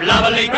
Do we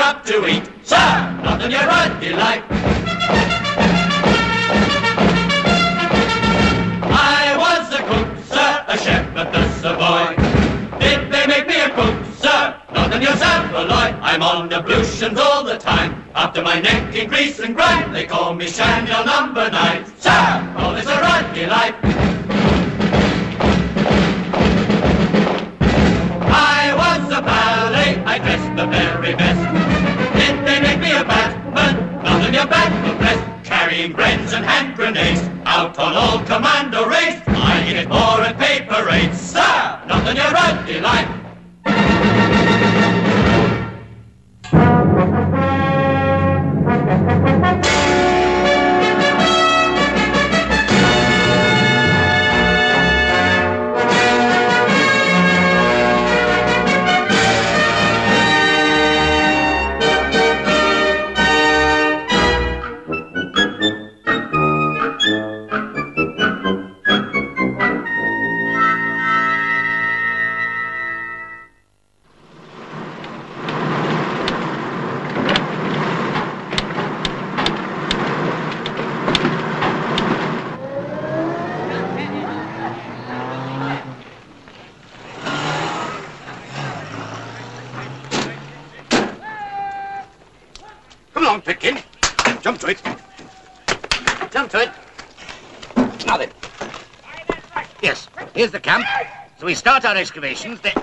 excavations there.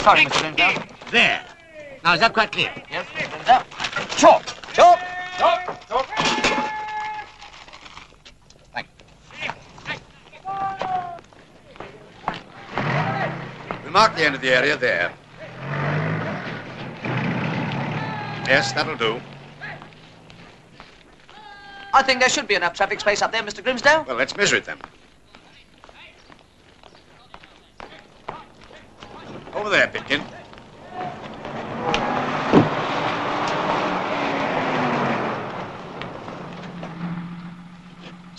Sorry, Mr. Grimsdale. There. Now, is that quite clear? Yes, Mr. Grimsdale. Chalk. Chalk. Chalk. Chalk. Thank you. We mark the end of the area there. Yes, that'll do. I think there should be enough traffic space up there, Mr. Grimsdale. Well, let's measure it then. Over there, Pitkin.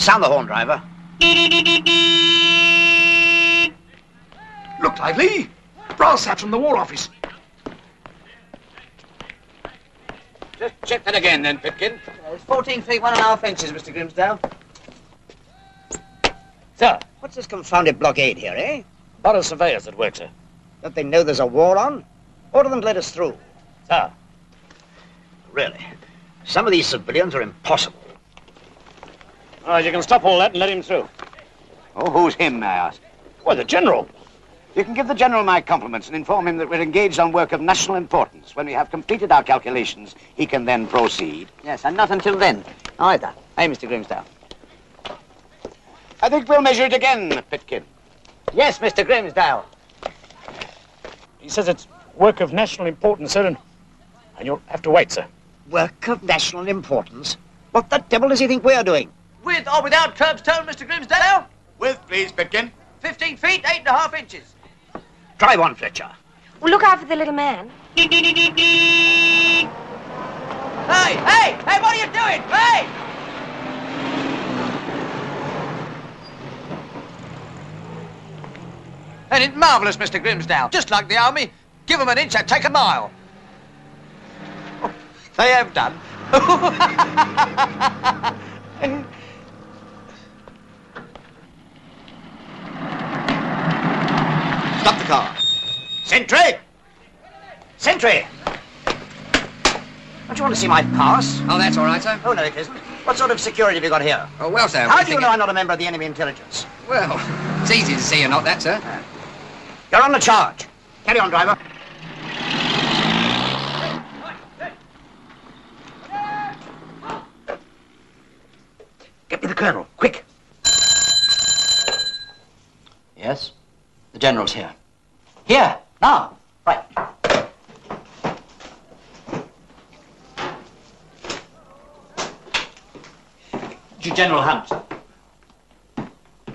Sound the horn, driver. Look lively. Brass hat from the War Office. Just check that again, then, Pitkin. It's 14 feet, one and a half inches, Mr. Grimsdale. Sir, What's this confounded blockade here, eh? Borough surveyors at work, sir. Don't they know there's a war on? Order them to let us through. Sir. Really? Some of these civilians are impossible. All right, you can stop all that and let him through. Oh, who's him, may I ask? Why, the General. You can give the General my compliments and inform him that we're engaged on work of national importance. When we have completed our calculations, he can then proceed. Yes, and not until then, either. Hey, Mr. Grimsdale. I think we'll measure it again, Pitkin. Yes, Mr. Grimsdale. He says it's work of national importance, sir, and, and you'll have to wait, sir. Work of national importance? What the devil does he think we're doing? With or without curbstone, Mr. Grimsdale? With, please, Pitkin. 15 feet, eight and a half inches. Drive on, Fletcher. Well, look out for the little man. Hey, hey, hey, what are you doing? Hey! Ain't it marvellous, Mr. Grimsdale? Just like the army. Give 'em an inch, they take a mile. Oh, they have done. Stop the car. Sentry! Sentry! Don't you want to see my pass? Oh, that's all right, sir. Oh, no, it isn't. What sort of security have you got here? Oh, well, sir. How do you know I'm not a member of the enemy intelligence? Well, it's easy to see you're not that, sir. You're on the charge. Carry on, driver. Get me the colonel, quick. Yes? The General's here. Here, now. Right. General Hunt.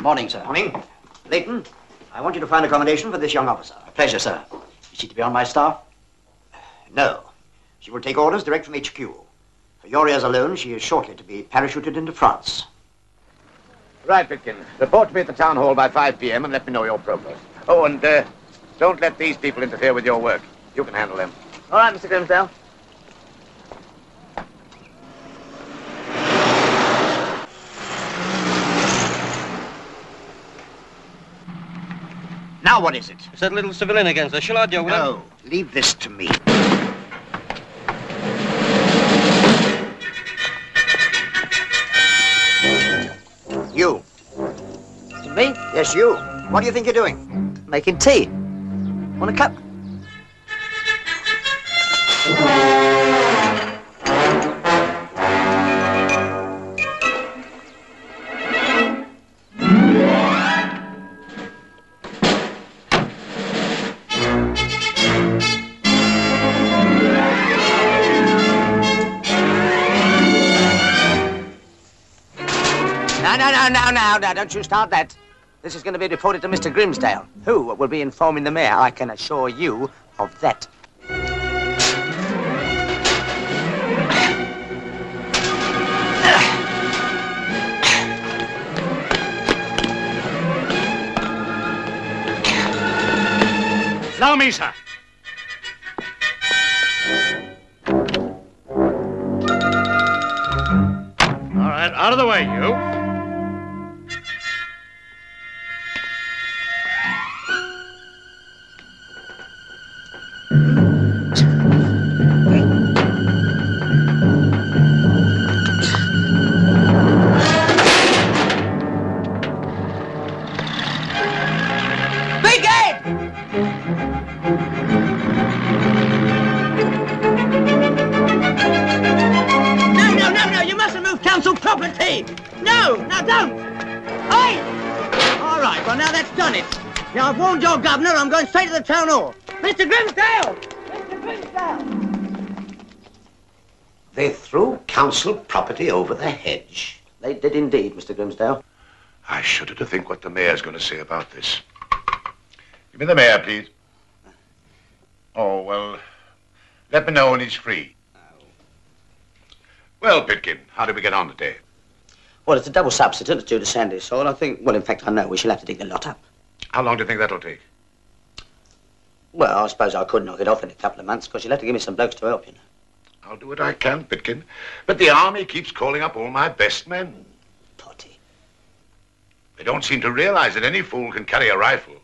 Morning, sir. Morning. Layton, I want you to find accommodation for this young officer. Pleasure, sir. Is she to be on my staff? No. She will take orders direct from HQ. For your ears alone, she is shortly to be parachuted into France. Right, Pitkin. Report to me at the town hall by 5 p.m. and let me know your progress. Oh, and uh, don't let these people interfere with your work. You can handle them. All right, Mr. Grimsdale. Now what is it? It's that little civilian against sir. Shall I deal with him? No, leave this to me. You. Me? Yes, you. What do you think you're doing? Making tea. Want a cup? No, no, no, no, no, no, don't you start that. This is going to be reported to Mr. Grimsdale, who will be informing the mayor, I can assure you, of that. Allow me, sir. All right, out of the way, you. Now, I've warned your governor, I'm going straight to the town hall. Mr. Grimsdale! Mr. Grimsdale! They threw council property over the hedge. They did indeed, Mr. Grimsdale. I shudder to think what the mayor's going to say about this. Give me the mayor, please. Oh, well, let me know when he's free. Well, Pitkin, how did we get on today? Well, it's a double substitute, it's due to sandy soil. I think, well, in fact, I know we shall have to dig the lot up. How long do you think that'll take? Well, I suppose I could knock it off in a couple of months, because you'll have to give me some blokes to help, you know. I'll do what I can, Pitkin. But the army keeps calling up all my best men. Potty. They don't seem to realize that any fool can carry a rifle.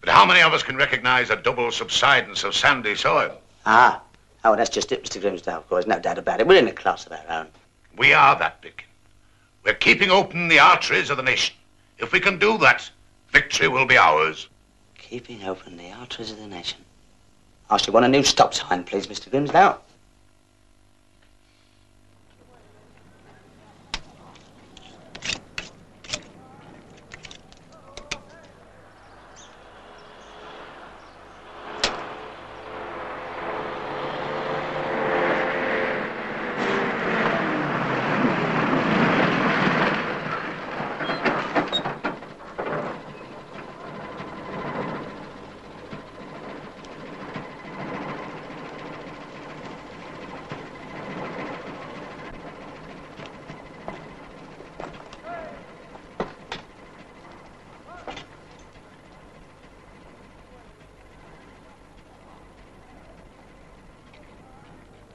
But how many of us can recognize a double subsidence of sandy soil? Ah. Oh, that's just it, Mr. Grimsdale, of course, no doubt about it. We're in a class of our own. We are that, Pitkin. We're keeping open the arteries of the nation. If we can do that, victory will be ours. Keeping open the arteries of the nation. I should want a new stop sign, please, Mr. Grimsdale.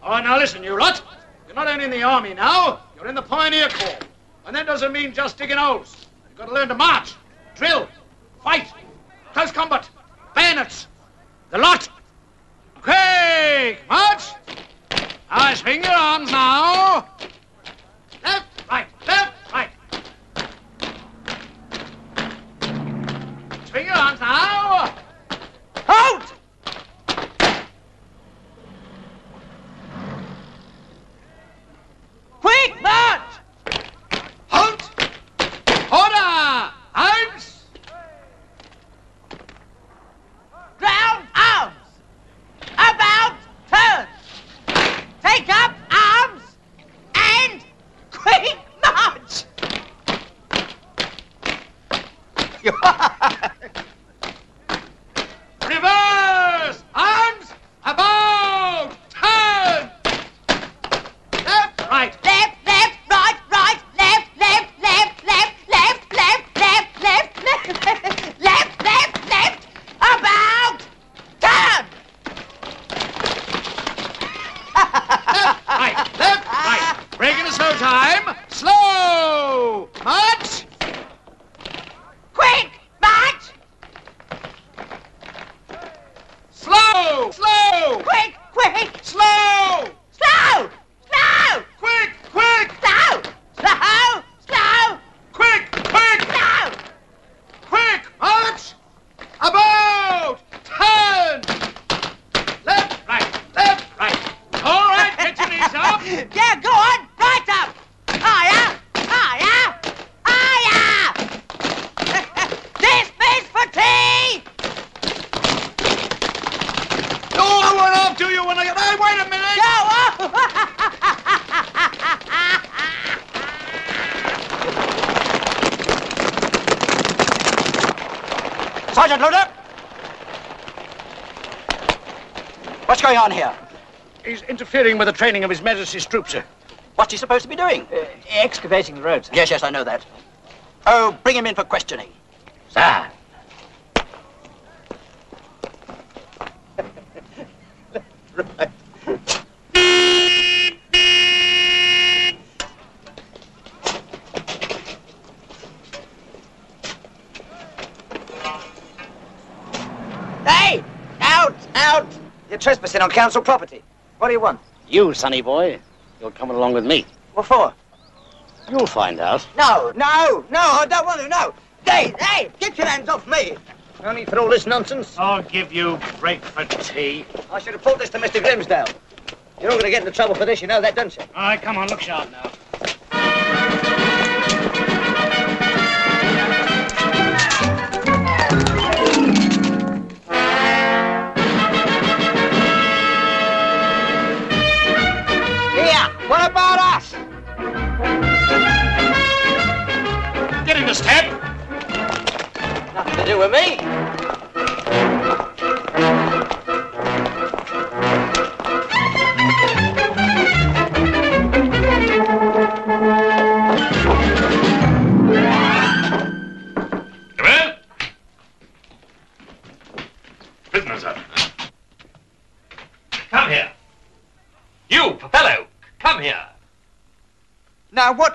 All right, now listen, you lot. You're not only in the army now, you're in the Pioneer Corps. And that doesn't mean just digging holes. You've got to learn to march, going on here? He's interfering with the training of His Majesty's troops, sir. What's he supposed to be doing? Uh, excavating the roads. Yes, yes, I know that. Oh, bring him in for questioning. Sir. Hey! Out! Out! You're trespassing on council property. What do you want? You, sonny boy, you're coming along with me. What for? You'll find out. No, no, no, I don't want to know. Hey, hey, get your hands off me. No need for all this nonsense. I'll give you break for tea. I should have brought this to Mr. Grimsdale. You're all going to get into trouble for this, you know that, don't you? All right, come on, look sharp now.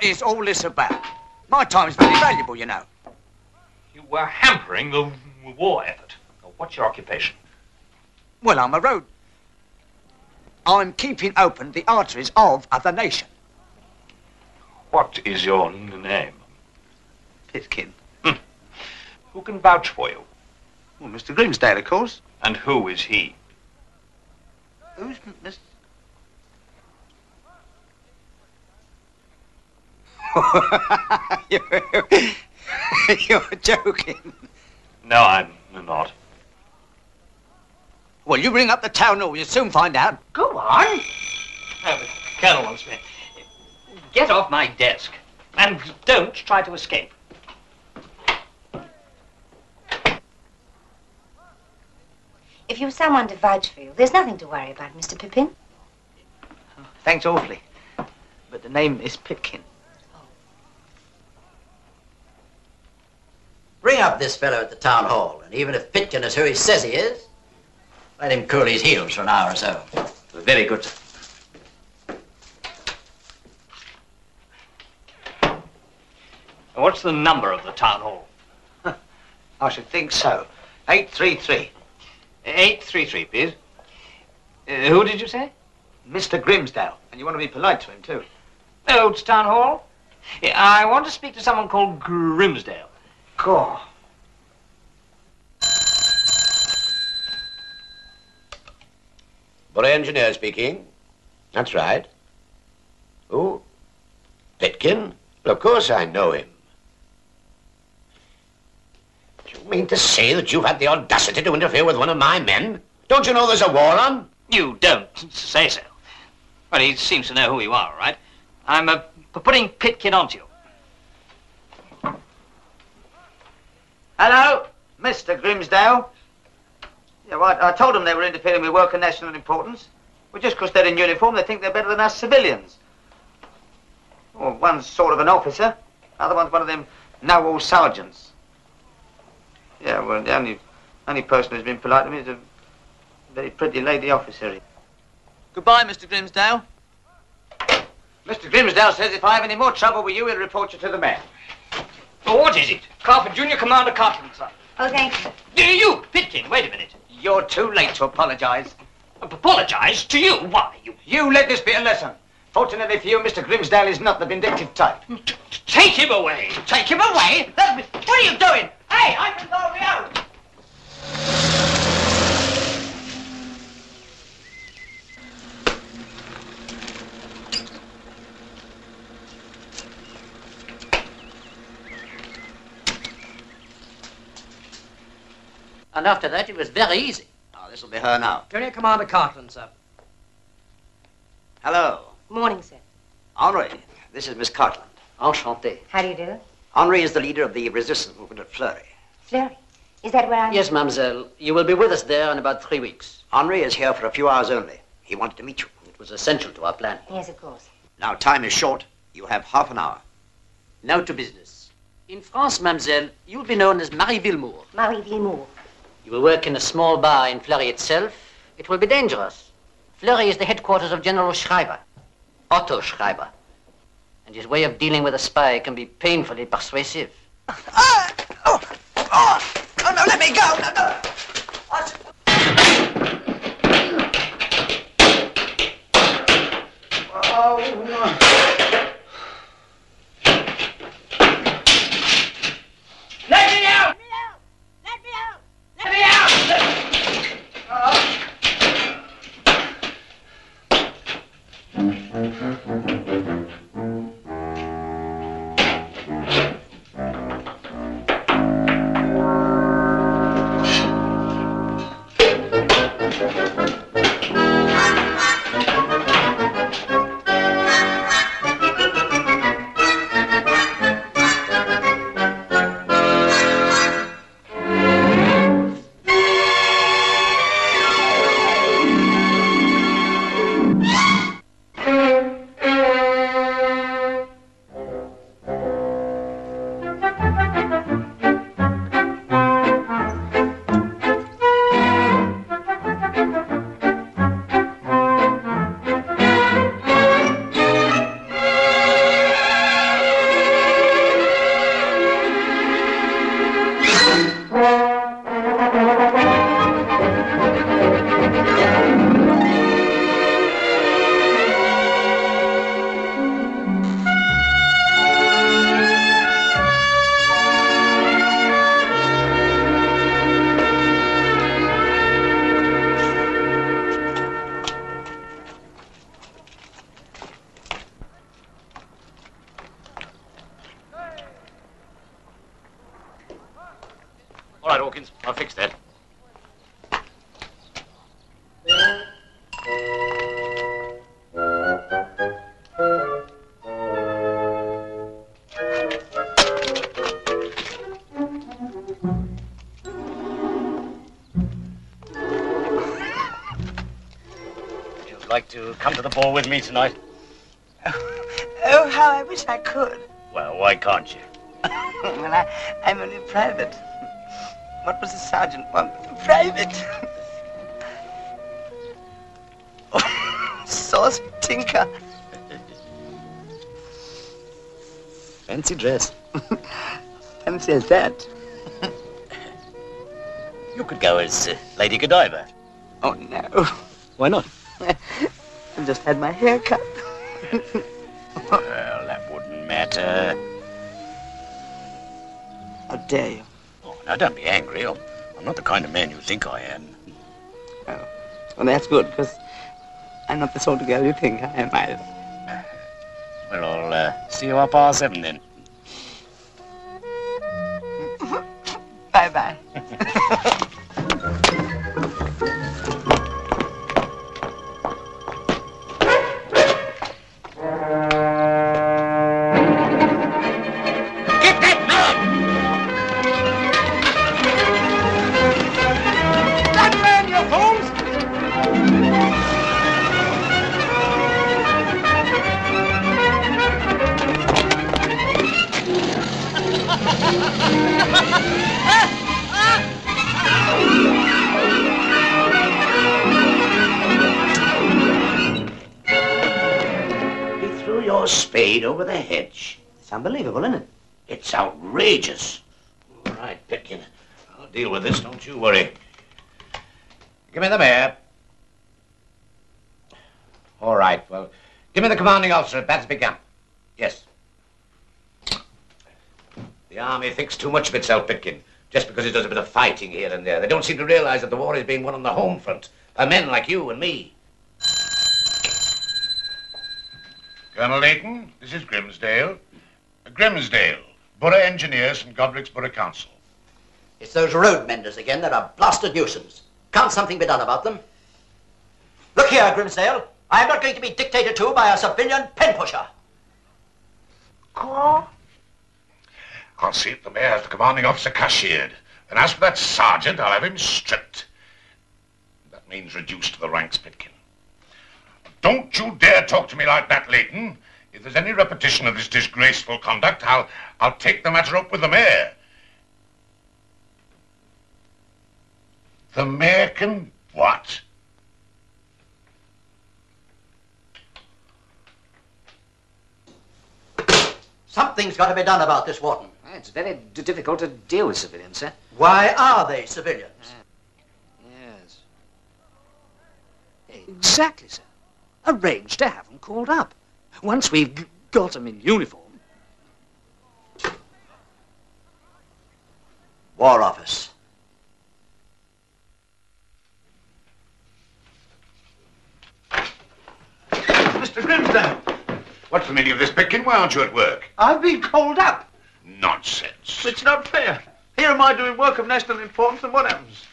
Is all this about? My time is very valuable, you know. You were hampering the war effort. What's your occupation? Well, I'm a road. I'm keeping open the arteries of the nation. What is your name? Pitkin. Hmm. Who can vouch for you? Well, Mr. Grimsdale, of course. And who is he? Who's Mr. you're, you're joking. No, I'm not. Well, you ring up the town hall. You'll soon find out. Go on. Oh, Colonel wants me. Get off my desk. And don't try to escape. If you've someone to vouch for you, there's nothing to worry about, Mr. Pippin. Thanks awfully. But the name is Pitkin. Bring up this fellow at the town hall, and even if Pitkin is who he says he is, let him cool his heels for an hour or so. Very good, sir. What's the number of the town hall? I should think so. 833. 833, please. Uh, who did you say? Mr. Grimsdale. And you want to be polite to him, too. Old Town Hall? I want to speak to someone called Grimsdale. Cool. Bury engineer speaking. That's right. Who? Pitkin? Well, of course I know him. Do you mean to say that you've had the audacity to interfere with one of my men? Don't you know there's a war on? You don't say so. Well, he seems to know who you are, right? I'm uh, p- putting Pitkin onto you. Hello, Mr. Grimsdale. Yeah, well, I, I told them they were interfering with work of national importance. Well, just because they're in uniform, they think they're better than us civilians. Well, one's sort of an officer, other one's one of them know-all sergeants. Yeah, well, the only, only person who's been polite to me is a very pretty lady officer. Goodbye, Mr. Grimsdale. Mr. Grimsdale says if I have any more trouble with you, he'll report you to the mayor. Oh, what is it? Carper, Junior Commander Carpenter. Oh, thank you. Uh, You, Pitkin, wait a minute. You're You're too late to apologise. Apologise? To you? Why? You... You let this be a lesson. Fortunately for you, Mr. Grimsdale is not the vindictive type. Take him away. Take him away? That- What are you doing? Hey, I can go me out. And after that, it was very easy. Oh, this'll be her now. Junior Commander Cartland, sir. Hello. Morning, sir. Henri, this is Miss Cartland. Enchanté. How do you do? Henri is the leader of the resistance movement at Fleury. Fleury. Is that where I'm... Yes, mademoiselle. You will be with us there in about three weeks. Henri is here for a few hours only. He wanted to meet you. It was essential to our plan. Yes, of course. Now, time is short. You have half an hour. Now to business. In France, mademoiselle, you'll be known as Marie Villemot. Marie Villemot. You will work in a small bar in Fleury itself. It will be dangerous. Fleury is the headquarters of General Schreiber, Otto Schreiber. And his way of dealing with a spy can be painfully persuasive. Ah! Oh, Oh! no, let me go. No, no. Let I'll fix that. Would you like to come to the ball with me tonight? Oh, oh how I wish I could. Well, why can't you? well, I, I'm only private. What was the sergeant want? Private. oh, saucy tinker. Fancy dress. Fancy as that. You could go as uh, Lady Godiva. Oh, no. Why not? I've just had my hair cut. Well, that wouldn't matter. How dare you? Now don't be angry. I'm, I'm not the kind of man you think I am. Oh, Well, that's good, because I'm not the sort of girl you think I am either. Well, I'll uh, see you up R7 then. Bye-bye. over the hedge. It's unbelievable, isn't it? It's outrageous. All right, Pitkin. I'll deal with this, don't you worry. Give me the mayor. All right, well, give me the commanding officer at Battersby Camp. Yes. The army thinks too much of itself, Pitkin, just because it does a bit of fighting here and there. They don't seem to realize that the war is being won on the home front by men like you and me. Colonel Layton, this is Grimsdale. Uh, Grimsdale, Borough Engineers and Godric's Borough Council. It's those road menders again. They're a blasted nuisance. Can't something be done about them? Look here, Grimsdale. I am not going to be dictated to by a civilian pen pusher. I'll see if the mayor has the commanding officer cashiered. And as for that sergeant, I'll have him stripped. That means reduced to the ranks, Pitkin. Don't you dare talk to me like that, Layton. If there's any repetition of this disgraceful conduct, I'll, I'll take the matter up with the mayor. The mayor can what? Something's got to be done about this, Wharton. It's very d- difficult to deal with civilians, sir. Why are they civilians? Yes. Exactly, sir. Arrange to have them called up. Once we've got them in uniform. War Office. Mr. Grimsdale. What's the meaning of this, Pitkin? Why aren't you at work? I've been called up. Nonsense. It's not fair. Here am I doing work of national importance, and what happens?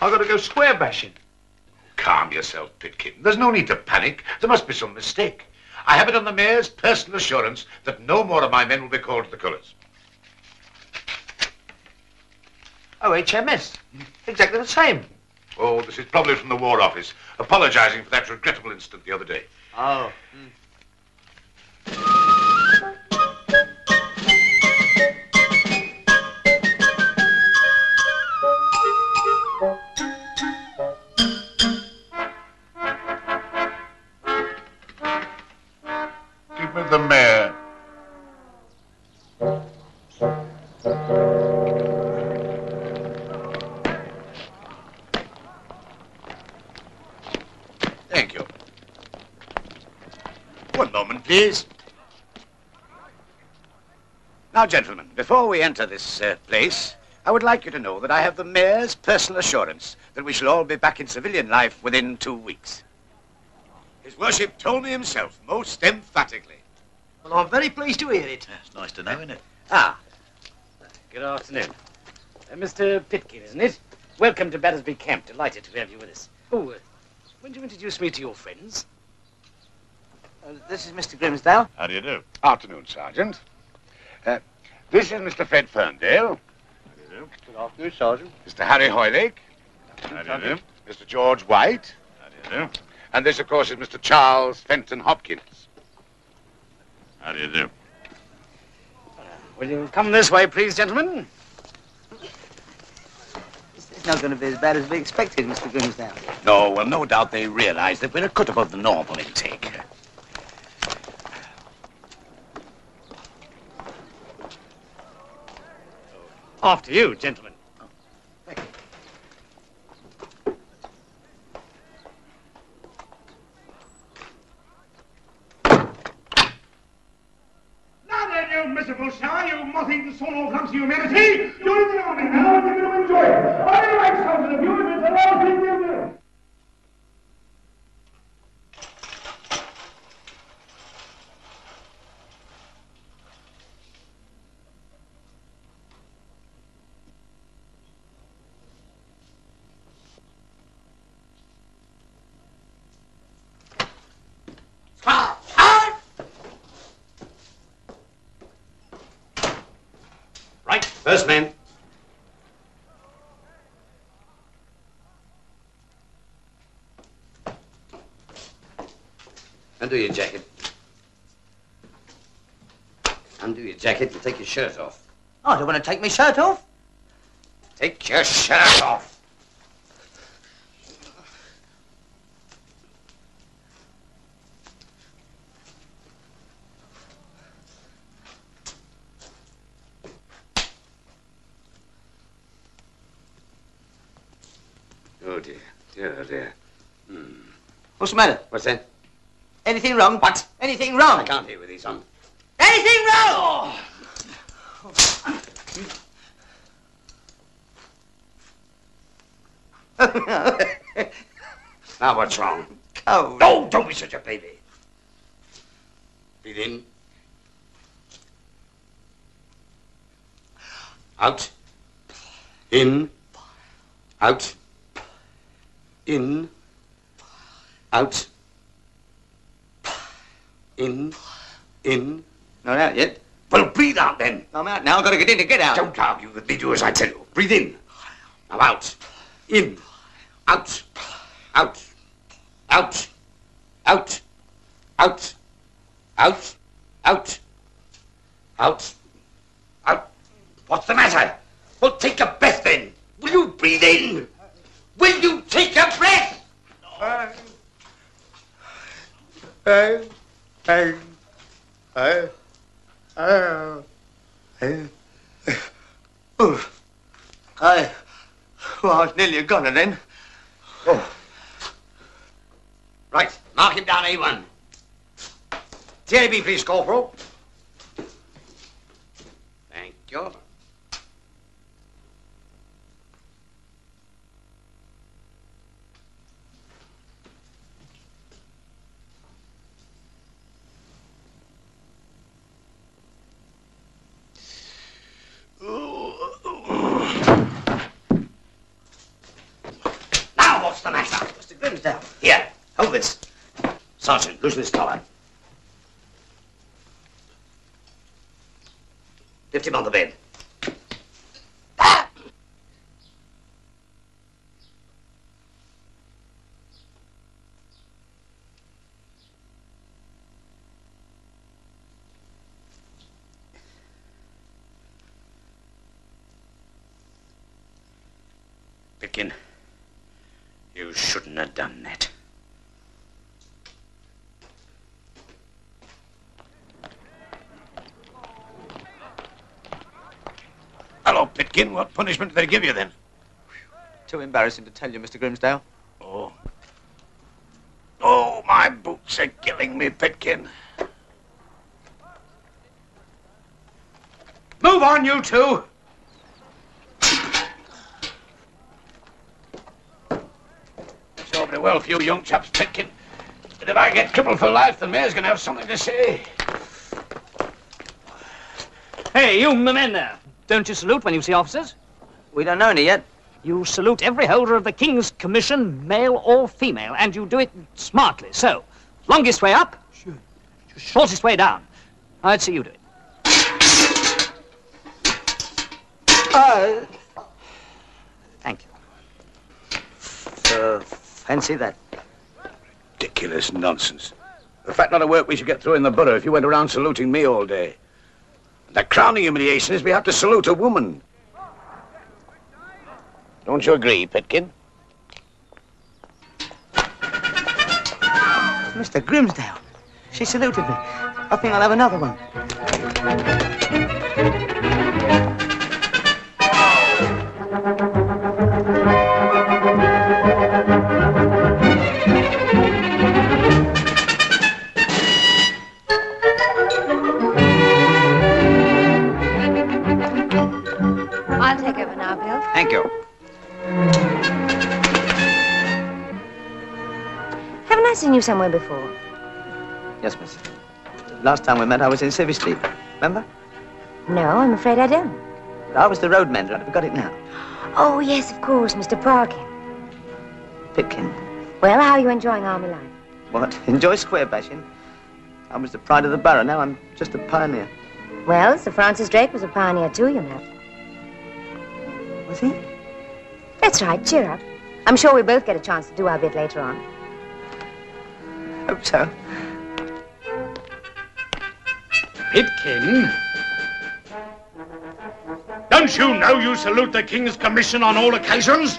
I've got to go square bashing. Calm yourself, Pitkin. There's no need to panic. There must be some mistake. I have it on the mayor's personal assurance that no more of my men will be called to the colours. Oh, HMS. Exactly the same. Oh, this is probably from the War Office, apologising for that regrettable incident the other day. Oh. Give Now, gentlemen, before we enter this uh, place, I would like you to know that I have the mayor's personal assurance that we shall all be back in civilian life within two weeks. His worship told me himself, most emphatically. Well, I'm very pleased to hear it. It's nice to know, isn't it? Ah, Good afternoon. Uh, Mr. Pitkin, isn't it? Welcome to Battersby Camp. Delighted to have you with us. Oh, uh, when you introduce me to your friends? Uh, this is Mr. Grimsdale. How do you do? Afternoon, Sergeant. Uh, this is Mr. Fred Ferndale. How do you do? Good afternoon, Sergeant. Mr. Harry Hoylake. How do you do? Mr. George White. How do you do? And this, of course, is Mr. Charles Fenton Hopkins. How do you do? Will you come this way, please, gentlemen? It's not going to be as bad as we expected, Mr. Grimsdale. No, well, no doubt they realize that we're a cut above the normal intake. After you, gentlemen. Now then, you miserable shower, you moth-eaten son of clumsy humanity! You're in the army now, and you're going to enjoy it! I like something of you if it's the last thing we'll do! Right, first man. Undo your jacket. Undo your jacket and take your shirt off. Oh, I don't want to take my shirt off. Take your shirt off. What's the matter? What's that? Anything wrong? What? Anything wrong? I can't hear with these on. Anything wrong? Oh. Now what's wrong? Cold. No, don't be such a baby. Breathe in. Out. In. Out. In. Out. In. In. Not out yet. Well, breathe out then. I'm out now. I've got to get in to get out. Don't argue with me. Do as I tell you. Breathe in. Now out. In. Out. Out. Out. Out. Out. Out. Out. Out. Out. What's the matter? Well, take a breath then. Will you breathe in? Will you take a breath? Hey, hey, hey. Oh, I, well, I was nearly a goner then. Oh. Right. Mark him down, A1. TAB, please, Corporal. Thank you. Now what's the Grimsdale. Here, hold this. Sergeant, loosen this collar. Lift him on the bed. Pitkin, you shouldn't have done that. Hello, What punishment did they give you then? Too embarrassing to tell you, Mr. Grimsdale. Oh. Oh, my boots are killing me, Pitkin. Move on, you two. It's all very well for you young chaps, Pitkin. But if I get crippled for life, the mayor's going to have something to say. Hey, you men there. Don't you salute when you see officers? We don't know any yet. You salute every holder of the King's Commission, male or female, and you do it smartly. So, longest way up, shortest way down. I'd see you do it. Uh, thank you. Uh, fancy that. Ridiculous nonsense. The fact not a work we should get through in the borough if you went around saluting me all day. The crowning humiliation is we have to salute a woman. Don't you agree, Pitkin? Mr. Grimsdale. She saluted me. I think I'll have another one. You somewhere before? Yes, miss. Last time we met, I was in Civvy Street. Remember? No, I'm afraid I don't. I was the road mender. I forgot it now. Oh, yes, of course, Mr. Parkin. Pitkin. Well, how are you enjoying army life? What? Enjoy square bashing? I was the pride of the borough. Now I'm just a pioneer. Well, Sir Francis Drake was a pioneer too, you know. Was he? That's right, cheer up. I'm sure we both get a chance to do our bit later on. Hope so. Pitkin? Don't you know you salute the King's Commission on all occasions?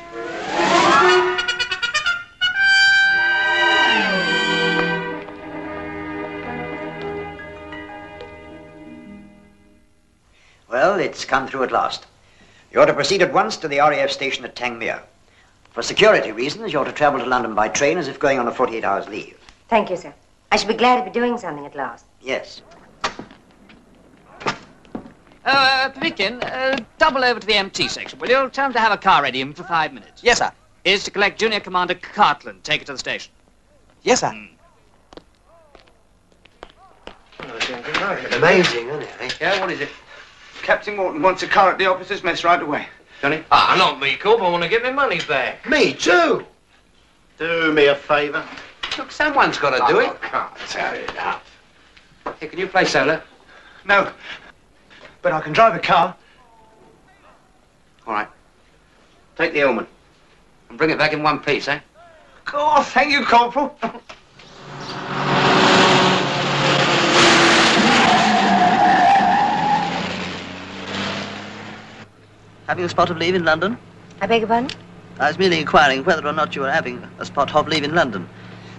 Well, it's come through at last. You're to proceed at once to the RAF station at Tangmere. For security reasons, you're to travel to London by train as if going on a 48 hours leave. Thank you, sir. I shall be glad to be doing something at last. Yes. Uh, Pitkin, uh, double over to the MT section, will you? Tell them to have a car ready in for five minutes. Yes, sir. Is to collect Junior Commander Cartland. Take it to the station. Yes, sir. Amazing, isn't it? Eh? Yeah, what is it? Captain Morton wants a car at the officers' mess right away. Johnny? Ah, not me, Corp. I want to get my money back. Me too. Do me a favour. Look, someone's got to do it. can't tell it up. Hey, can you play solo? No. But I can drive a car. All right. Take the helmet. And bring it back in one piece, eh? Oh, thank you, Corporal. Having a spot of leave in London? I beg your pardon? I was merely inquiring whether or not you were having a spot of leave in London.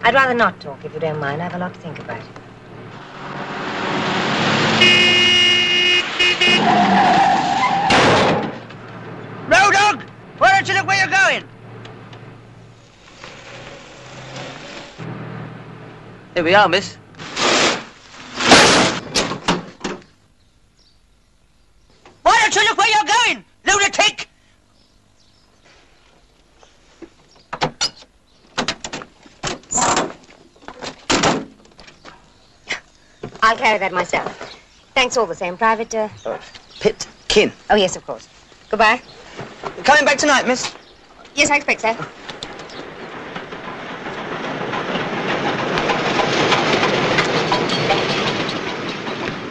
I'd rather not talk, if you don't mind. I have a lot to think about. Road dog! Why don't you look where you're going? Here we are, miss. Why don't you look where you're going, lunatic? I'll carry that myself. Thanks all the same, Private. Uh... Pit Kin. Oh, yes, of course. Goodbye. Coming back tonight, miss? Yes, I expect so.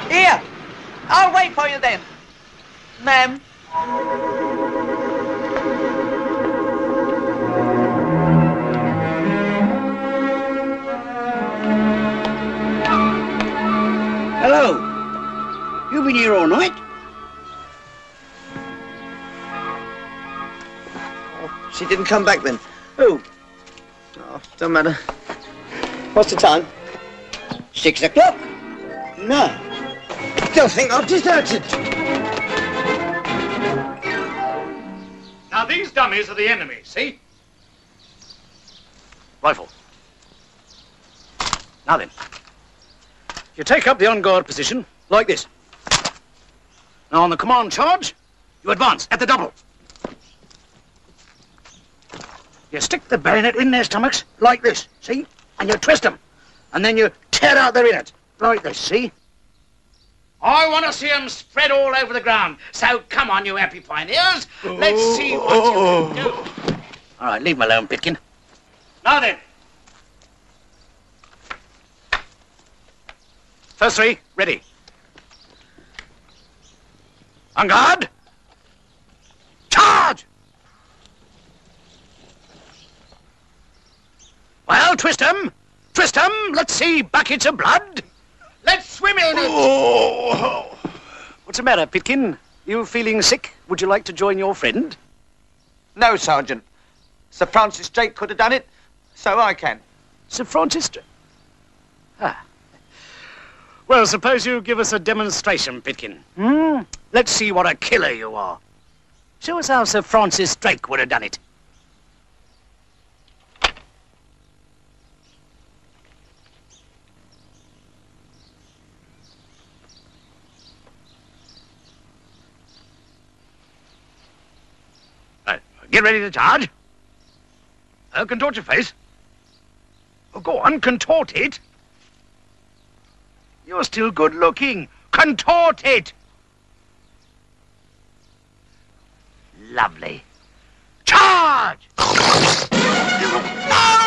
Here! I'll wait for you then. Ma'am. You been here all night? She didn't come back then. Who? Oh, don't matter. What's the time? Six o'clock? No. They'll think I've deserted. Now, these dummies are the enemy, see? Rifle. Now then. You take up the on-guard position, like this. Now, on the command charge, you advance at the double. You stick the bayonet in their stomachs, like this, see? And you twist them. And then you tear out their innards, like this, see? I want to see them spread all over the ground. So come on, you happy pioneers. Let's see oh. what you can do. All right, leave him alone, Pitkin. Now then. First three, ready. On guard. Charge! Well, twist 'em. Twist 'em. Let's see buckets of blood. Let's swim in it. Oh. What's the matter, Pitkin? You feeling sick? Would you like to join your friend? No, Sergeant. Sir Francis Drake could have done it, so I can. Sir Francis Drake? Ah. Well, suppose you give us a demonstration, Pitkin. Hmm? Let's see what a killer you are. Show us how Sir Francis Drake would have done it. Right, get ready to charge. Oh, contort your face. Oh, go on, contort it. You're still good looking. Contort it. Lovely. Charge! no,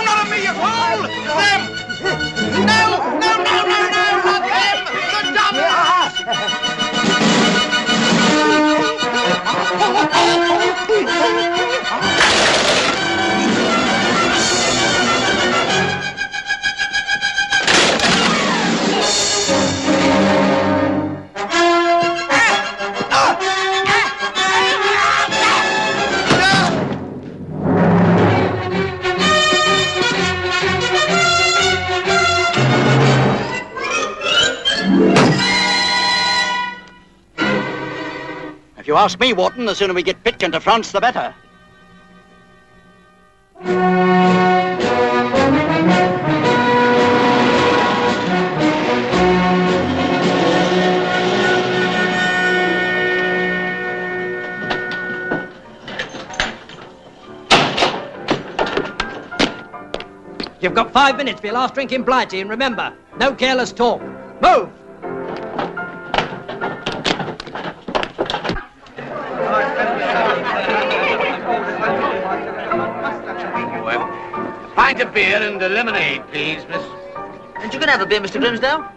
not me, you fool! Them! No, no, no, no, no, not them! The dummies! If you ask me, Wharton, the sooner we get Pitkin to France, the better. You've got five minutes for your last drink in Blighty, and remember, no careless talk. Move! Beer and a lemonade, please, miss. And you can have a beer, Mr. Grimsdale.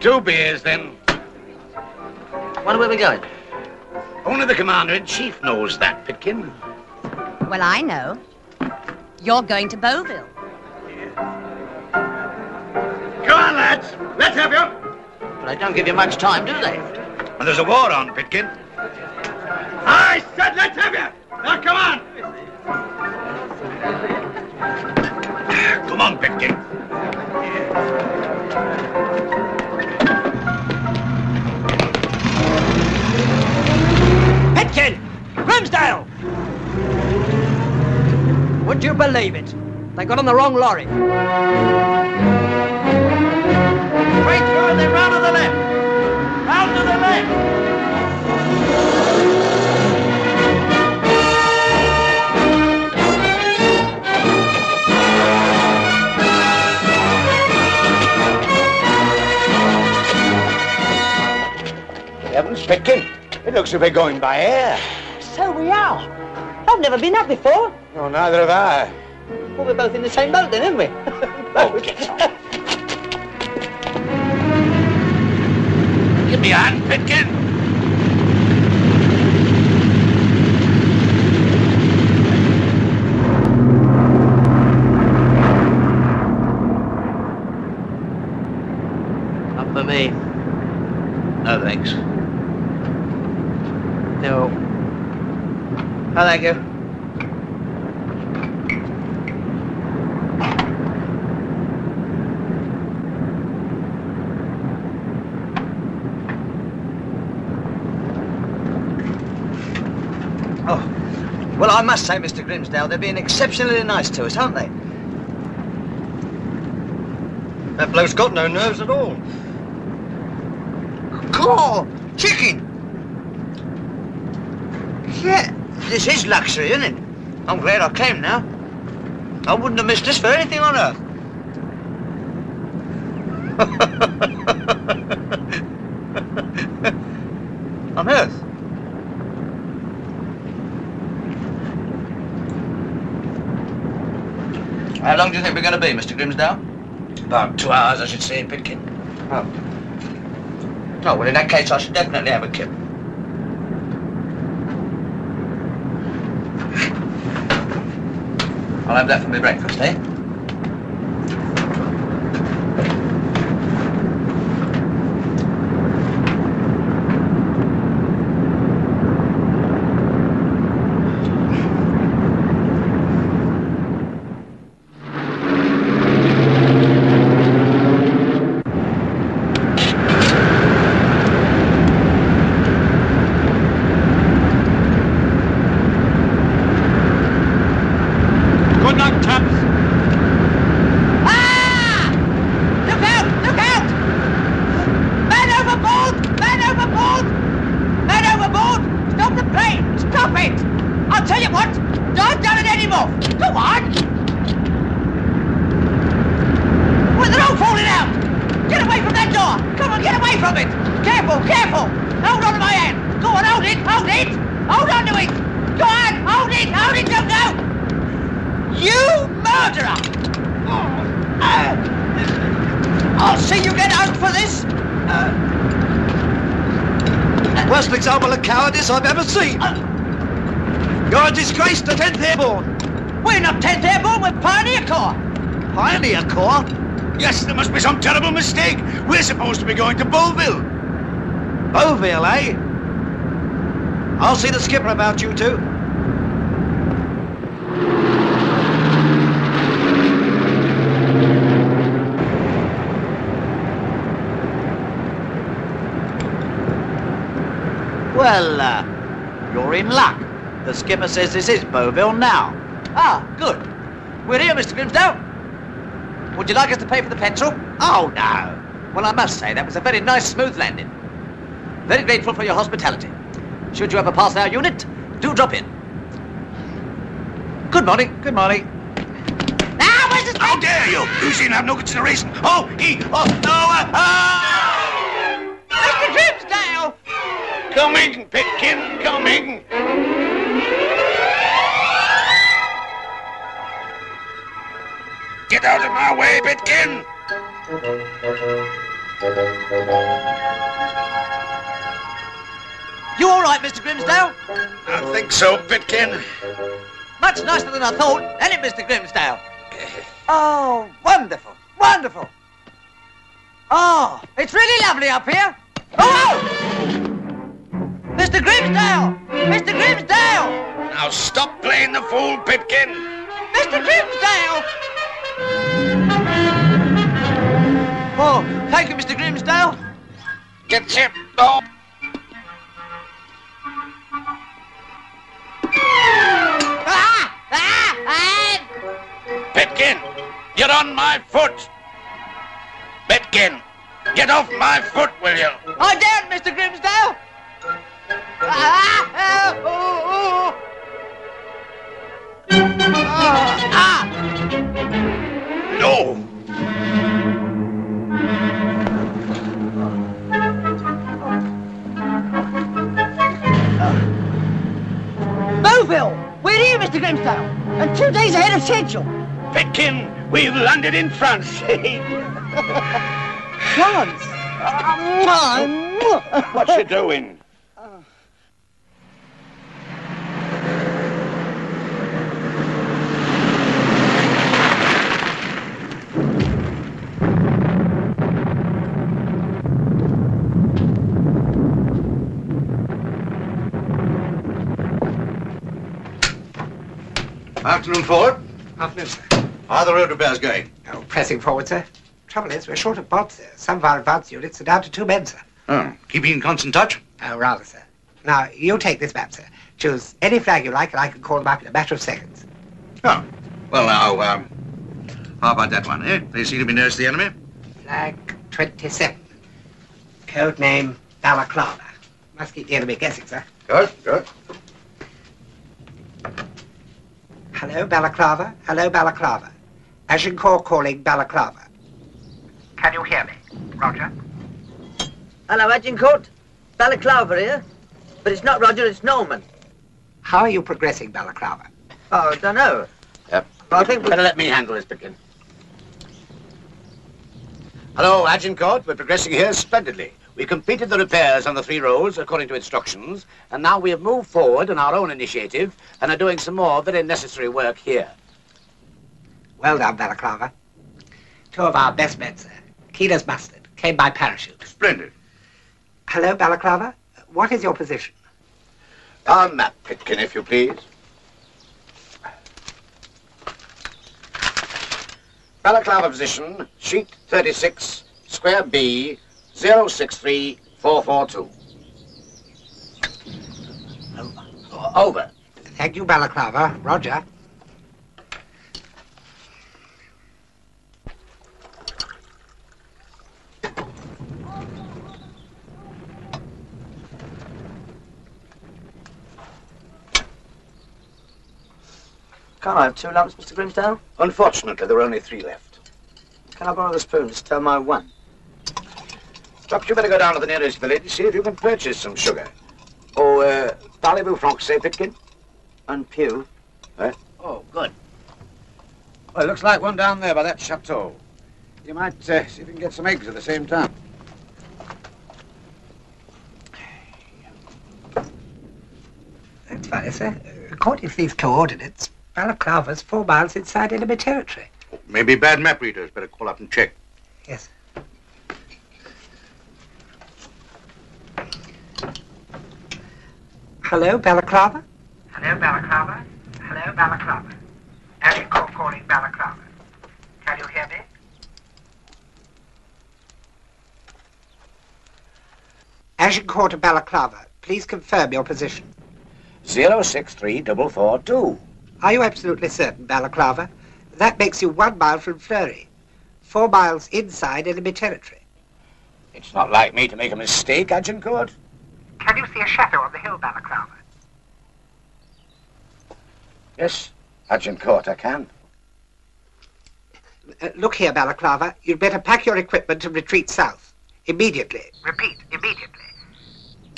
Two beers, then. Wonder where we're going. Only the Commander-in-Chief knows that, Pitkin. Well, I know. You're going to Beauville. Go on, lads. Let's have you. But they don't give you much time, do they? And there's a war on, Pitkin. I said let's have you. Now, come on. Come on, Pitkin. Pitkin! Grimsdale! Would you believe it? They got on the wrong lorry. Straight through and then round to the left. Round to the left. Heavens, Pitkin. It looks as if we're going by air. So we are. I've never been up before. No, neither have I. Well, we're both in the same boat then, aren't we? Oh, get Give me a hand, Pitkin. Not for me. No, thanks. No. Oh, thank you. Oh, well, I must say, Mr. Grimsdale, they're being exceptionally nice to us, aren't they? That bloke's got no nerves at all. Caw! Chicken! Yeah, this is luxury, isn't it? I'm glad I came now. I wouldn't have missed this for anything on earth. on earth? How long do you think we're going to be, Mr. Grimsdale? About two hours, I should say, Pitkin. Oh. Oh, well, in that case, I should definitely have a kip. I'll have that for my breakfast, eh? Good luck, chaps. Ah! Look out! Look out! Man overboard! Man overboard! Man overboard! Stop the plane! Stop it! I'll tell you what! Don't do it anymore! Go on! Well, they're all falling out! Get away from that door! Come on, get away from it! Careful, careful! Hold on to my hand! Go on, hold it, hold it! Hold on to it! Go on, hold it, hold it, don't go! You murderer! Uh, I'll see you get out for this! Worst example of cowardice I've ever seen. You're a disgrace to 10th Airborne. We're not 10th Airborne, we're Pioneer Corps! Pioneer Corps? Yes, there must be some terrible mistake. We're supposed to be going to Beauville. Beauville, eh? I'll see the skipper about you two. Well, uh, you're in luck. The skipper says this is Beauville now. Ah, good. We're here, Mr. Grimsdale. Would you like us to pay for the petrol? Oh, no. Well, I must say, that was a very nice, smooth landing. Very grateful for your hospitality. Should you ever pass our unit, do drop in. Good morning. Good morning. Now, where's the... How dare you? You seem to have no consideration. Oh, he... Oh, no, uh, ah! Mr. Grimsdale! Coming, Pitkin, coming. Get out of my way, Pitkin! You all right, Mr. Grimsdale? I think so, Pitkin. Much nicer than I thought, ain't it, Mr. Grimsdale? Oh, wonderful, wonderful. Oh, it's really lovely up here. Oh! Mr. Grimsdale! Mr. Grimsdale! Now stop playing the fool, Pitkin. Mr. Grimsdale! Oh, thank you, Mr. Grimsdale. Get your... Oh. Ah! Ah! Ah! Pitkin, you're on my foot. Pitkin, get off my foot, will you? I daren't, Mr. Grimsdale. No. Beauville! We're here, Mr. Grimsdale! And two days ahead of schedule! Pitkin, we've landed in France. France! What's you doing? Afternoon, Ford. Afternoon, sir. How are the road repairs going? Oh, pressing forward, sir. Trouble is, we're short of bots, sir. Some of our advanced units are down to two men, sir. Oh, keeping in constant touch? Oh, rather, sir. Now, you take this map, sir. Choose any flag you like, and I can call them up in a matter of seconds. Oh. Well, now, um, how about that one, eh? They seem to be nearest the enemy. Flag 27. Code name Balaclava. Must keep the enemy guessing, sir. Good, good. Hello, Balaclava. Hello, Balaclava. Agincourt calling Balaclava. Can you hear me? Roger. Hello, Agincourt. Balaclava here. But it's not Roger, it's Norman. How are you progressing, Balaclava? Oh, I don't know. Yep. I think we... Better let me handle this, Pitkin. Hello, Agincourt. We're progressing here splendidly. We completed the repairs on the three roads according to instructions, and now we have moved forward on our own initiative and are doing some more very necessary work here. Well done, Balaclava. Two of our best men, sir. Keener's mustard. Came by parachute. Splendid. Hello, Balaclava. What is your position? Our map, Pitkin, if you please. Balaclava position, sheet 36, square B, 063442. Um, over. Thank you, Balaclava. Roger. Can't I have two lumps, Mr. Grimsdale? Unfortunately, there are only three left. Can I borrow the spoon? Just tell my one. Perhaps you better go down to the nearest village, and see if you can purchase some sugar. Oh, uh, parlez-vous français, Pitkin? And Pew. Eh? Oh, good. Well, it looks like one down there by that chateau. You might uh, see if you can get some eggs at the same time. That's funny, sir. According to these coordinates, Balaclava's four miles inside enemy territory. Maybe bad map readers. Better call up and check. Yes. Hello, Balaclava? Hello, Balaclava. Hello, Balaclava. Agincourt calling Balaclava. Can you hear me? Agincourt to Balaclava. Please confirm your position. 063442. Are you absolutely certain, Balaclava? That makes you one mile from Fleury. Four miles inside enemy territory. It's not like me to make a mistake, Agincourt. Can you see a shadow on the hill, Balaclava? Yes, Agincourt, I can. Uh, look here, Balaclava. You'd better pack your equipment and retreat south. Immediately. Repeat, immediately.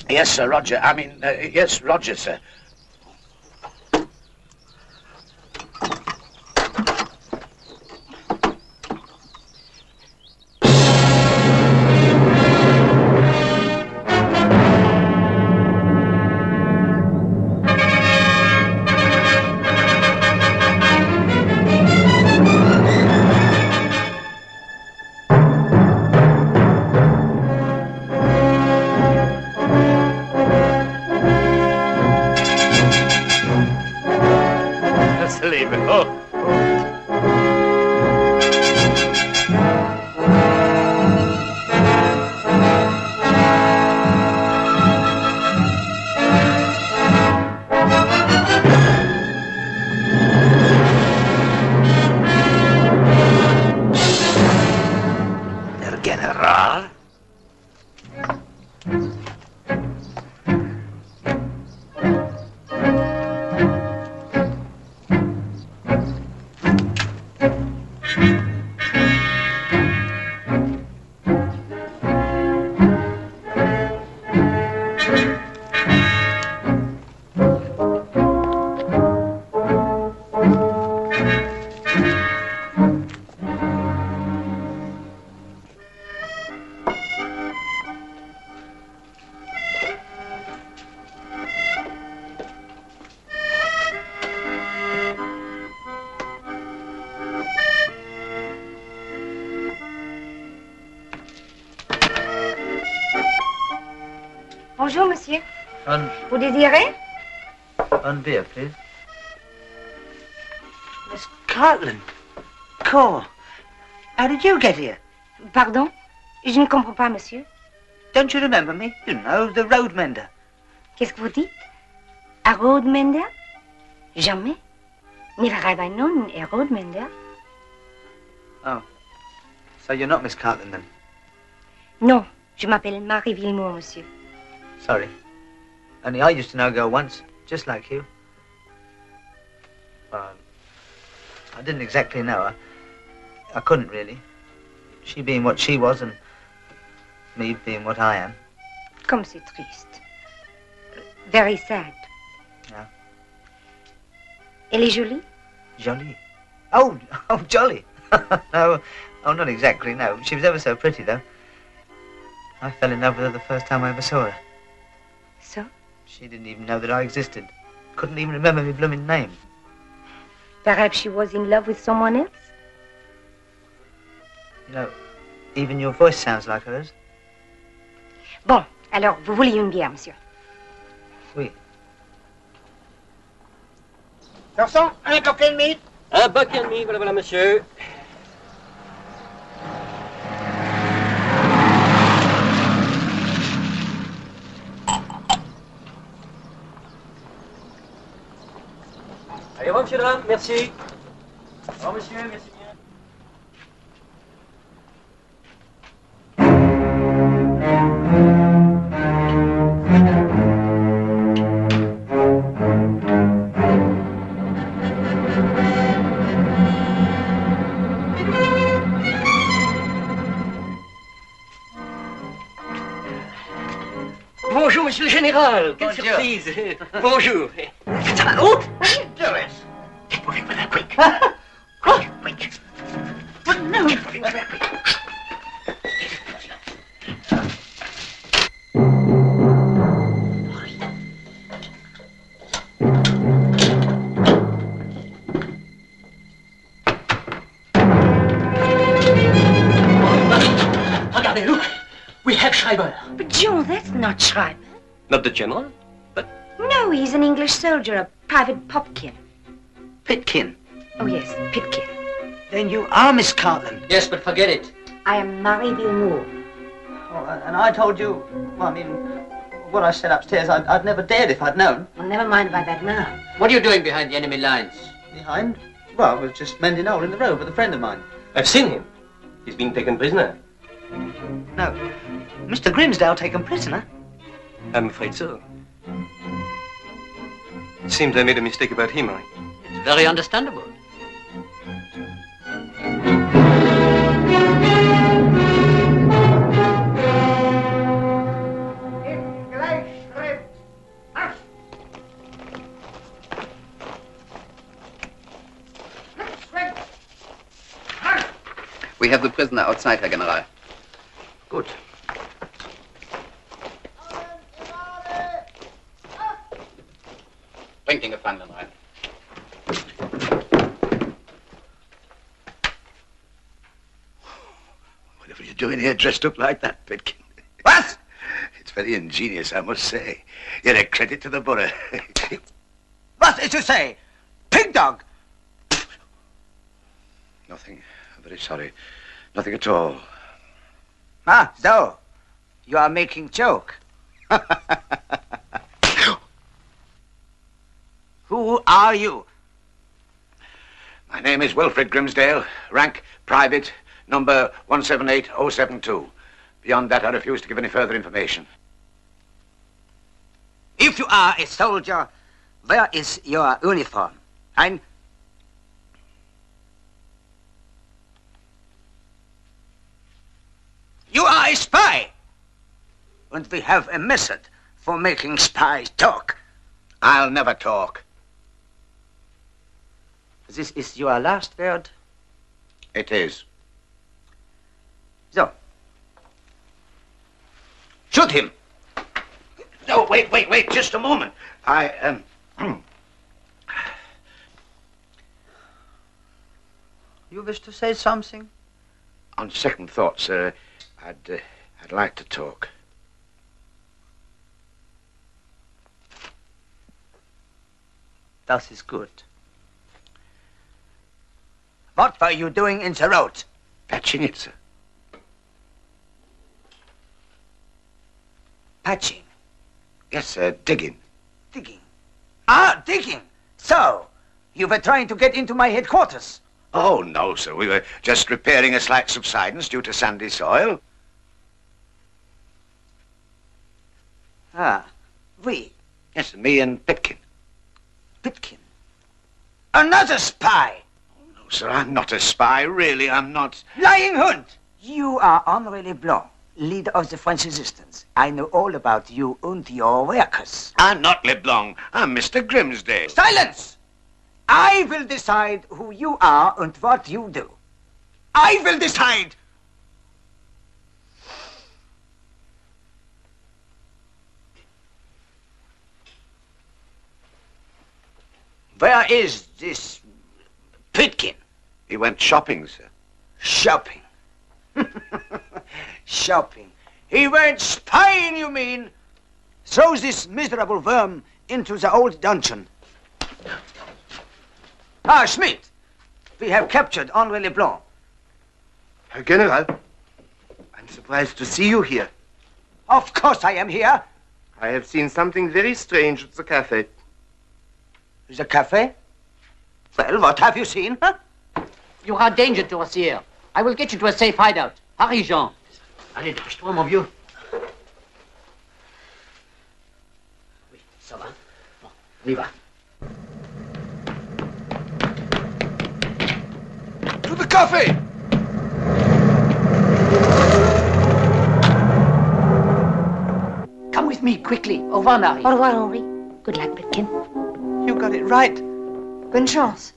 Yes, sir, Roger. I mean, uh, yes, Roger, sir. Vous désirez one beer, please. Miss Cartland. Cole. How did you get here? Pardon? Je ne comprends pas, monsieur. Don't you remember me? You know, the road mender. Qu'est-ce que vous dites? À Roadmender? Jamais. Ni have I known a Roadmender. Oh. So you're not Miss Cartland then? Non, je m'appelle Marie Villemot, monsieur. Sorry. Only I used to know a girl once, just like you. Well, I didn't exactly know her. I couldn't really. She being what she was and me being what I am. Comme c'est triste. Very sad. Yeah. Elle est jolie Jolie. Oh, oh, jolly. no, oh, not exactly, no. She was ever so pretty, though. I fell in love with her the first time I ever saw her. So She didn't even know that I existed. Couldn't even remember my blooming name. Perhaps she was in love with someone else You know, even your voice sounds like hers. Bon, alors, vous voulez une bière, monsieur Oui. Garçon, un buck and meat. Un buck and me, voilà, voilà, monsieur. Au revoir, monsieur Dram, merci. Au revoir, monsieur, merci bien. Bonjour, monsieur le général. Quelle Bonjour. surprise. Bonjour. Ça va, oh moving with that quick. Quick, quick. But no. Look. We have Schreiber. But John, that's not Schreiber. Not the general? But... No, he's an English soldier, a private Popkin. Pitkin. Oh, yes, Pitkin. Then you are Miss Cartland. Yes, but forget it. I am Marie Villemot. Oh, and I told you, well, I mean, what I said upstairs, I'd, I'd never dared if I'd known. Well, never mind about that now. What are you doing behind the enemy lines? Behind? Well, I was just mending hole in the road with a friend of mine. I've seen him. He's been taken prisoner. No. Mr. Grimsdale taken prisoner? I'm afraid so. It seems I made a mistake about him. I... It's very understandable. We have the prisoner outside, Herr General. Good. Bringt den Gefangenen rein. Whatever you doing here dressed up like that, Pitkin? What? It's very ingenious, I must say. You're a credit to the borough. What did you say? Pig dog! Nothing. I'm very sorry. Nothing at all. Ah, so. You are making joke. Who are you? My name is Wilfred Grimsdale, rank private, number 178072. Beyond that, I refuse to give any further information. If you are a soldier, where is your uniform? Ein You are a spy! And we have a method for making spies talk. I'll never talk. This is your last word? It is. So. Shoot him! No, wait, wait, wait, just a moment. I, um... You wish to say something? on second thought, sir, I'd, uh, I'd like to talk. That is gut. What were you doing in the road? Patching it, sir. Patching. Yes, sir, digging. Digging. Ah, digging. So, you were trying to get into my headquarters. Oh, no, sir. We were just repairing a slight subsidence due to sandy soil. Ah, we. Yes, me and Pitkin. Pitkin. Another spy. No, sir, I'm not a spy. Really, I'm not. Lying hund. You are Henri Leblanc, leader of the French resistance. I know all about you and your workers. I'm not LeBlanc. I'm Mr. Grimsdale. Silence! I will decide who you are and what you do. I will decide. Where is this Pitkin? He went shopping, sir. Shopping. Shopping. He went spying, you mean? Throw this miserable worm into the old dungeon. Ah, Schmidt. We have captured Henri Leblanc. Herr General, I'm surprised to see you here. Of course I am here. I have seen something very strange at the cafe. The cafe? Well, what have you seen? Huh? You are a danger to us here. I will get you to a safe hideout. Hurry, Jean. Allez, dépêche-toi, mon vieux. Oui, ça va. Bon, on y va. To the cafe! Come with me quickly. Au revoir, Marie. Au revoir, Henri. Good luck, Pitkin. You got it right. Bonne chance.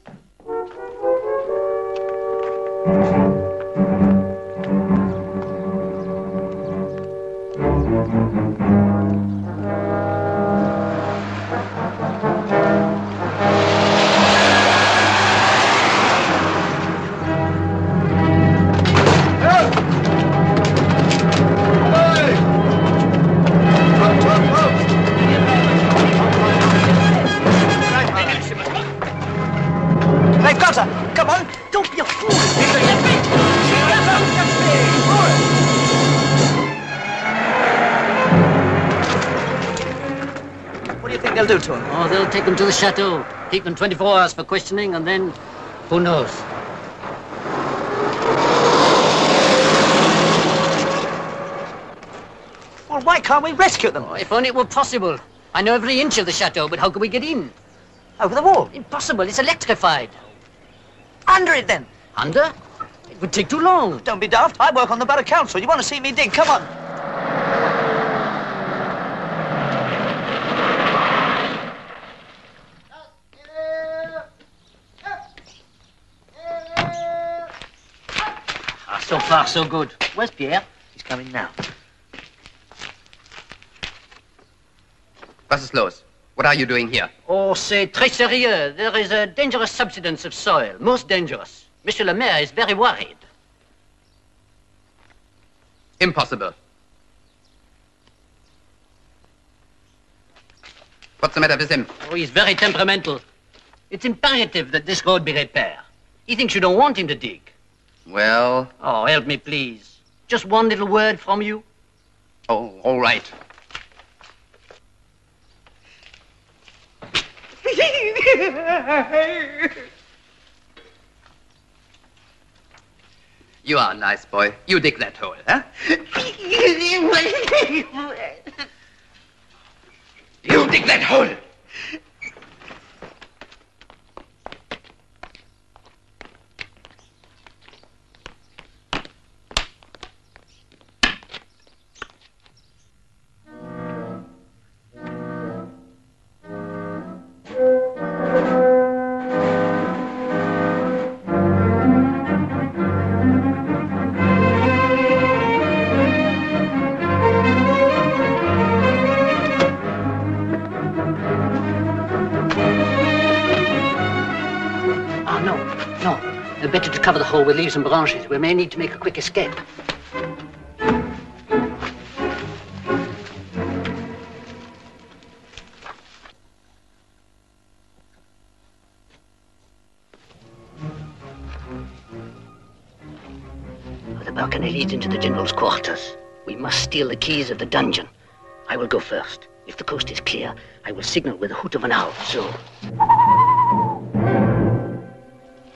They've got her. Come on. Don't be a fool. What do you think they'll do to him? Oh, they'll take them to the chateau. Keep them 24 hours for questioning, and then Who knows? Well, why can't we rescue them? Oh, if only it were possible. I know every inch of the chateau, but how can we get in? Over the wall? Impossible. It's electrified. Under it, then. Under? It would take too long. Don't be daft. I work on the Borough Council. You want to see me dig? Come on. Ah, so far, so good. Where's Pierre? He's coming now. Was ist los? What are you doing here? Oh, c'est très sérieux. There is a dangerous subsidence of soil. Most dangerous. Monsieur le Maire is very worried. Impossible. What's the matter with him? Oh, he's very temperamental. It's imperative that this road be repaired. He thinks you don't want him to dig. Well, Oh, help me, please. Just one little word from you. oh, all right. You are a nice boy. You dig that hole, huh? You dig that hole. Leaves and branches. We may need to make a quick escape. The balcony leads into the general's quarters. We must steal the keys of the dungeon. I will go first. If the coast is clear, I will signal with the hoot of an owl. So,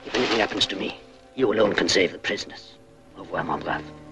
if anything happens to me, you alone can save the prisoners. Au revoir, mon brave.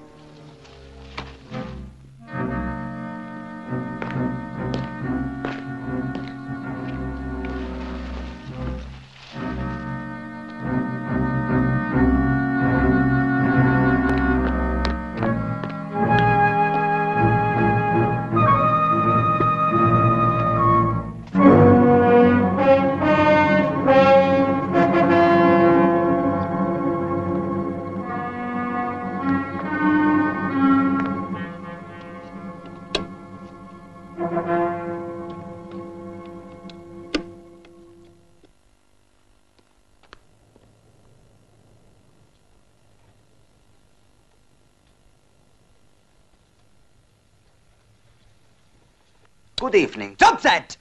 Good evening. Stop that!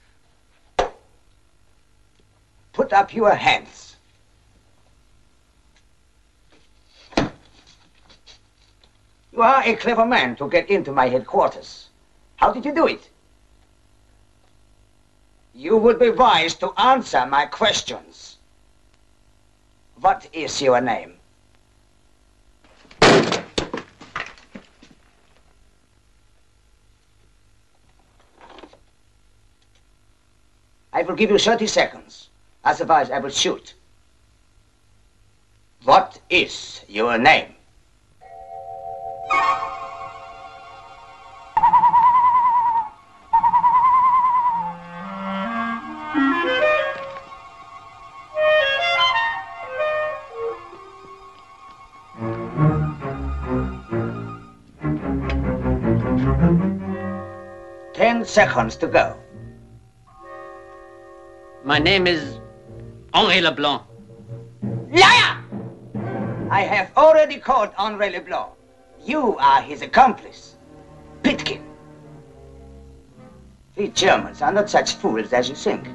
Put up your hands. You are a clever man to get into my headquarters. How did you do it? You would be wise to answer my questions. What is your name? I will give you 30 seconds. Otherwise, I will shoot. What is your name? Ten seconds to go. My name is Henri Leblanc. Liar! I have already caught Henri Leblanc. You are his accomplice, Pitkin. We Germans are not such fools as you think.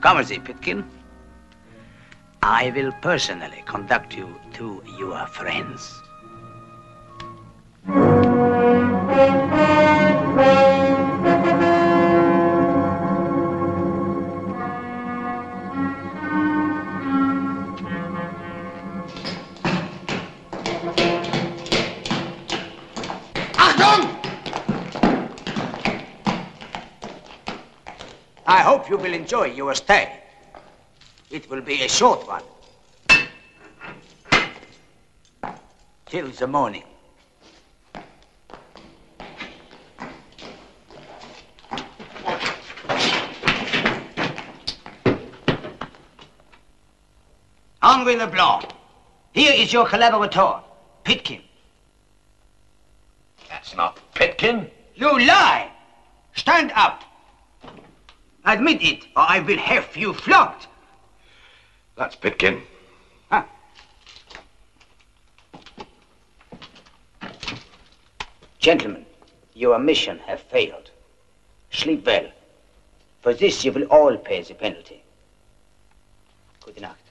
Come with me, Pitkin. I will personally conduct you to your friends. I hope you will enjoy your stay. It will be a short one. Till the morning. Henri Leblanc, here is your collaborator, Pitkin. That's not Pitkin. You lie! Stand up. Admit it, or I will have you flogged. That's Pitkin. Gentlemen, your mission have failed. Sleep well. For this you will all pay the penalty. Good night.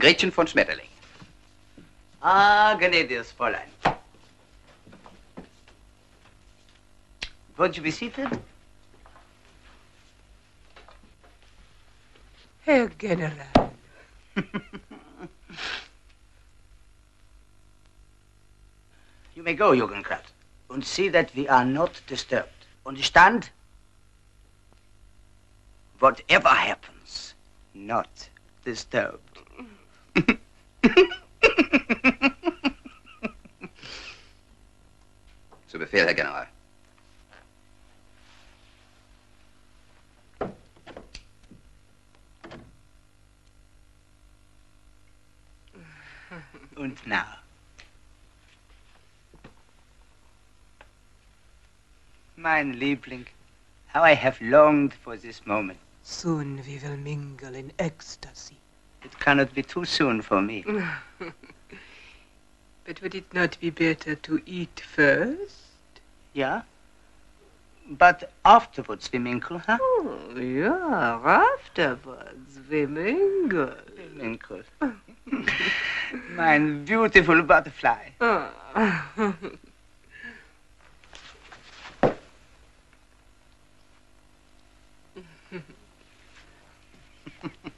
Gretchen von Schmetterling. Ah, gnädiges Fräulein. Won't you be seated? Herr General. You may go, Jugendrat, and see that we are not disturbed. Understand? Whatever happens, not disturbed. Zu Befehl, Herr General. And now. Mein Liebling, how I have longed for this moment. Soon we will mingle in ecstasy. It cannot be too soon for me. but would it not be better to eat first? Yeah? But afterwards we mingle, huh? Oh, yeah, afterwards we mingle. We mingle. Mein beautiful butterfly. Ah.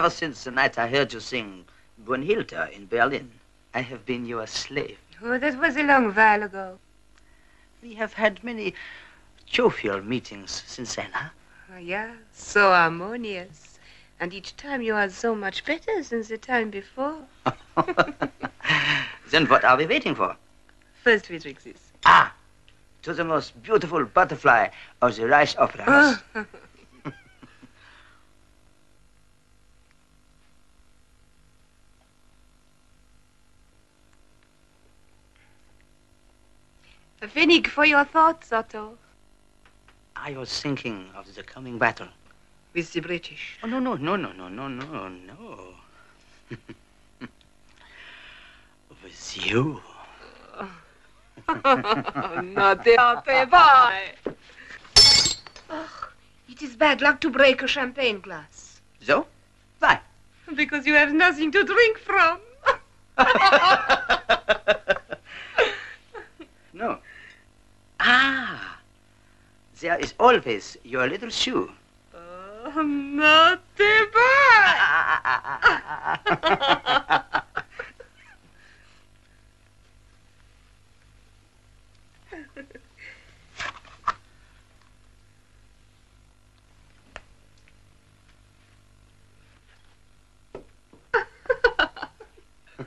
Ever since the night I heard you sing Brunhilde in Berlin, I have been your slave. Oh, that was a long while ago. We have had many jovial meetings since then, huh? Oh, yeah, so harmonious. And each time you are so much better than the time before. Then what are we waiting for? First we drink this. Ah, to the most beautiful butterfly of the Reich Opera House. A pfennig for your thoughts, Otto. I was thinking of the coming battle. With the British. Oh, no, no, no, no, no, no, no, no. With you. Naughty, naughty boy. Oh, it is bad luck to break a champagne glass. So? Why? Because you have nothing to drink from. No. Ah, there is always your little shoe. Oh, naughty boy.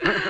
Oh!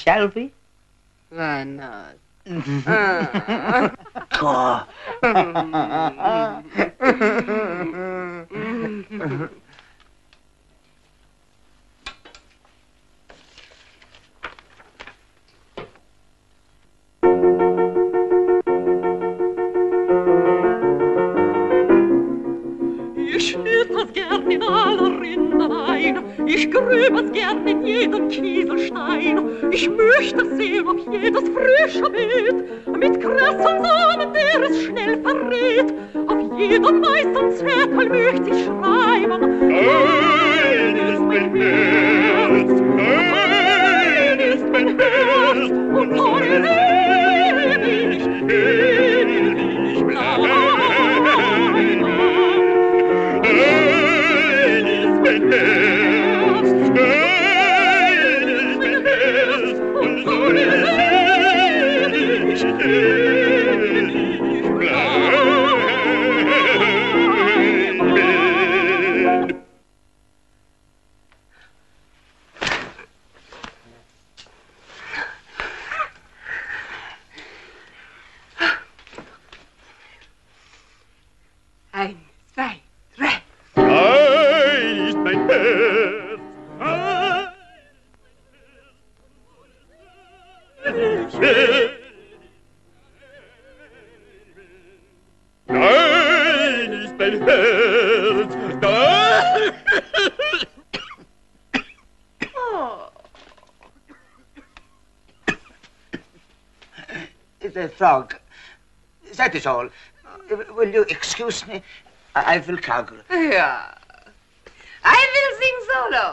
shall we? Es gern in jedem Kieselstein. Ich möchte sehen, ob jedes frische Beet mit krassen Samen, der es schnell verrät. Auf jedem weißen Zettel möchte ich schreiben. Dein ist mein Herz, dein ist mein Herz, und soll ewig, ewig bleiben. Herz, frog. That is all. Will you excuse me? I will gargle. Ja. I will sing solo.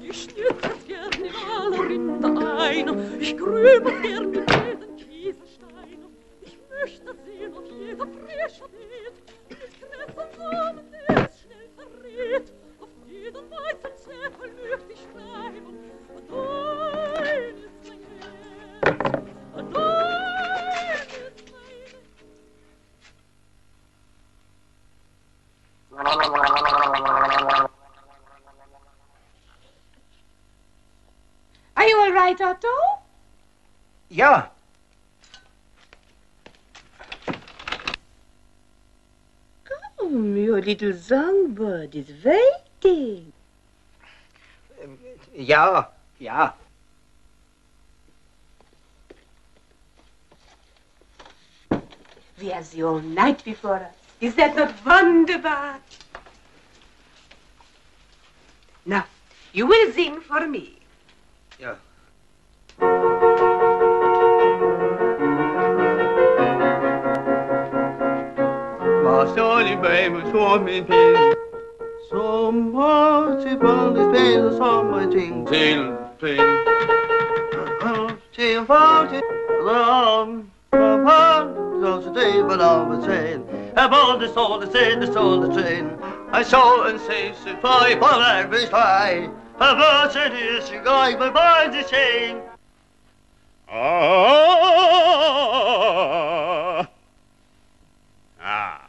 Ich das gern in aller Rindereien, ich grüb es gern in jeden Kieselstein. Ich möchte sehen, ob jeder frische Beet mit Krebs Samen, der es schnell verrät. Are you all right, Otto? Yeah. Come, your little songbird is waiting. Yeah, yeah. We have the whole night before us. Is that not wunderbar? Now, you will sing for me. Yeah. Var stålig bag mig så min pæl Sommer til børnespil og sommerting til pæl Til far til ram Så til det var der betalt Jeg både så det sen, det så det sen Jeg så en sæse på i på verdensvej Jeg var til det, så går jeg med børn til sen Ah. Ah.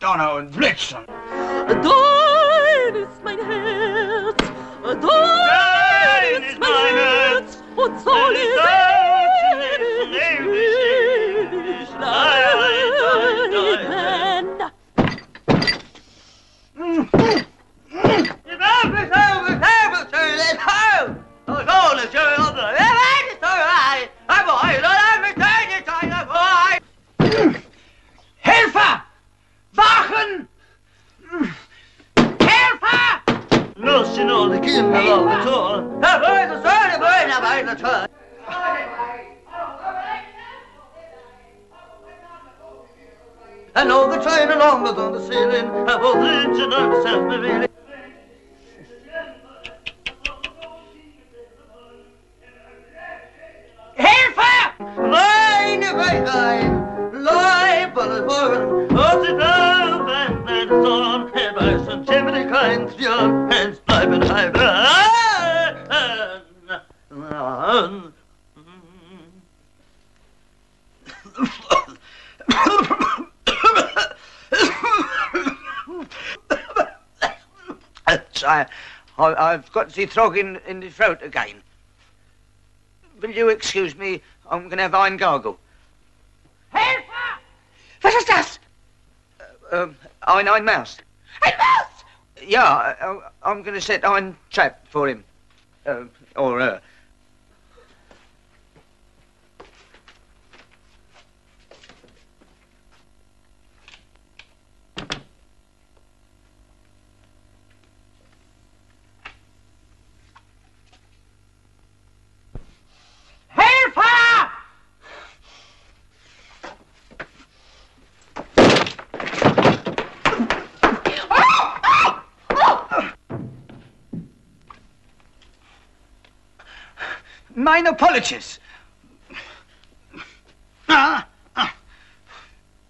Donner und Blitzen. Herz, dein ist mein Herz, und soll es ewig, ewig bleiben. Helfer! watching all the kin along the tour. That the tour. And all the train along was on the ceiling, I was reaching up self-revealing. Hilfe! Meine wenn. I, I, have got the frog in, in the throat again. Will you excuse me? I'm going to have ein gargle. Helfer! What is that? Um, ein, ein mouse. Ein Maus! Yeah, I, I'm going to set ein trap for him. Uh, or her. Helfer! Mine apologies. Ah, ah.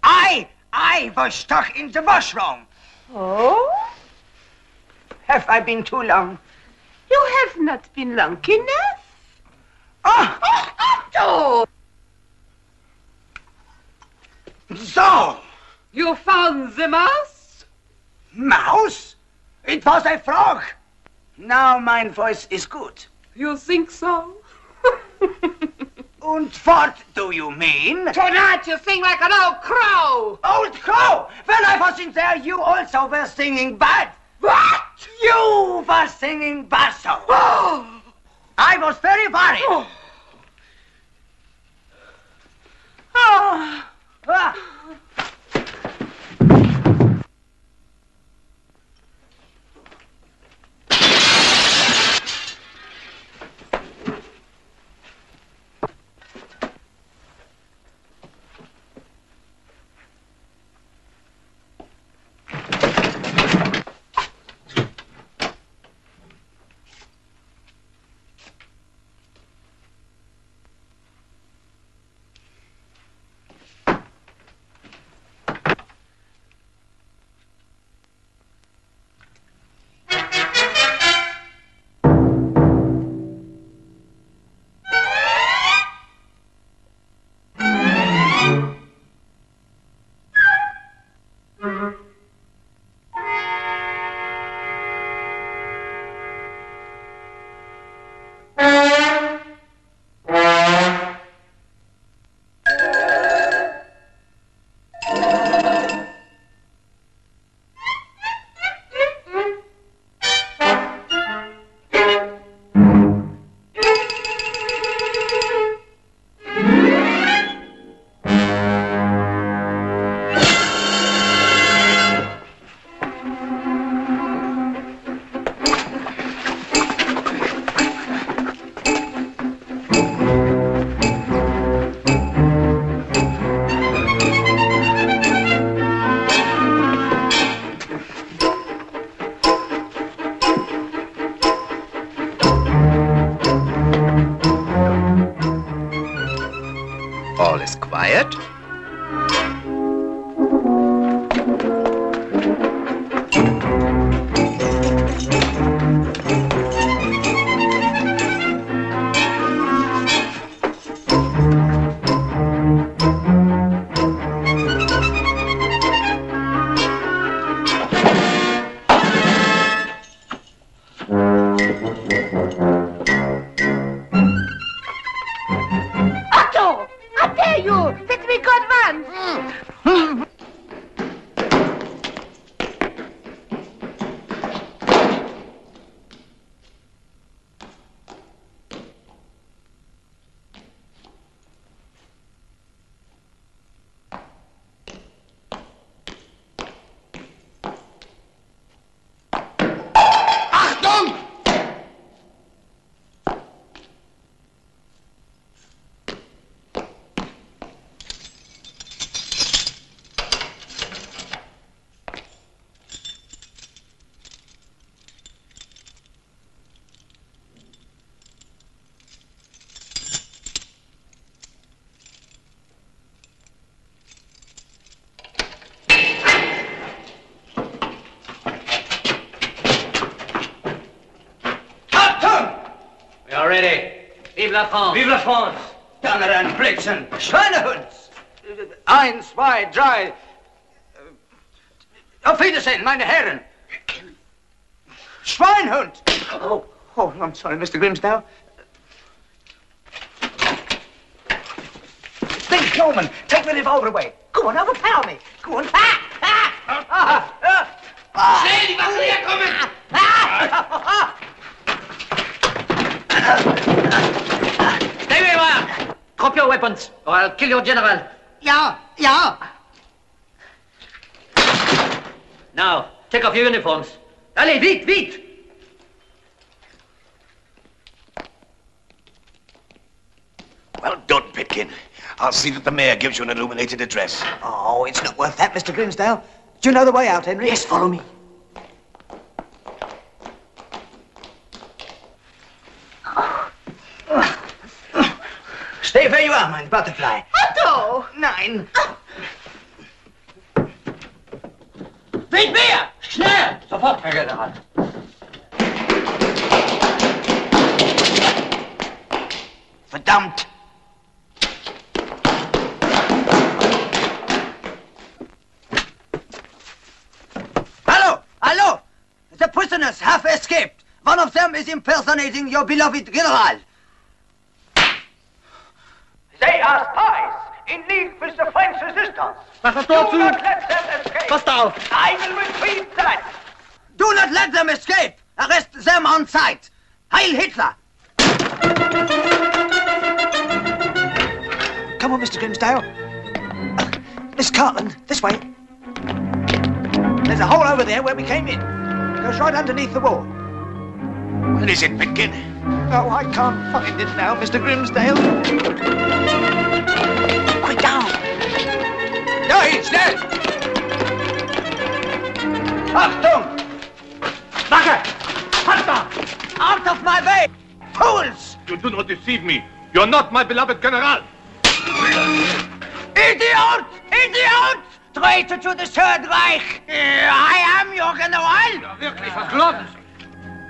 I, I was stuck in the washroom. Oh? Have I been too long? You have not been long enough. Ah! Oh, Otto! So, You found the mouse? mouse? It was a frog. Now my voice is good. You think so? And what do you mean? Tonight you sing like an old crow. Old crow! When I was in there, you also were singing bad. What? You were singing basso. Oh. I was very worried. Oh. Ah. Ah. La France! Vive la France! And Blitzen! Schweinehunds! Ein, zwei, drei. Auf Wiedersehen, meine Herren! Schweinhund! Oh, oh, I'm sorry, Mr. Grimsdale. Think, Norman. Take the revolver away. Go on, overpower me. Go on. Ah! Ah! Ah! Ah! Ah! Schnell, die Wache herkommen! Stay where you are! Drop your weapons, or I'll kill your general. Yeah, yeah. Now, take off your uniforms. Allez, vite, vite! Well done, Pitkin. I'll see that the mayor gives you an illuminated address. Oh, it's not worth that, Mr. Grimsdale. Do you know the way out, Henry? Yes, follow me. Stay where you are, mein Butterfly. Otto! Nein. Bringt mehr! Schnell! Sofort, Herr General. Verdammt! Hallo! Hallo! The prisoners have escaped. One of them is impersonating your beloved general. They are spies in league with the French resistance. Mach das Do not let them escape. Pass auf! I will retrieve that. Do not let them escape! Arrest them on sight! Heil Hitler! Come on, Mr. Grimsdale. Uh, Miss Cartland, this way. There's a hole over there where we came in. It Goes right underneath the wall. Where is it, Pitkin? Oh, I can't find it now, Mr. Grimsdale. Quick down! No, Nein, schnell! Achtung! Wache! Hunter! Out of my way! Fools! You do not deceive me. You're not my beloved General. Idiot! Idiot! Traitor to the Third Reich! I am your general! Wirklich, was glauben Sie?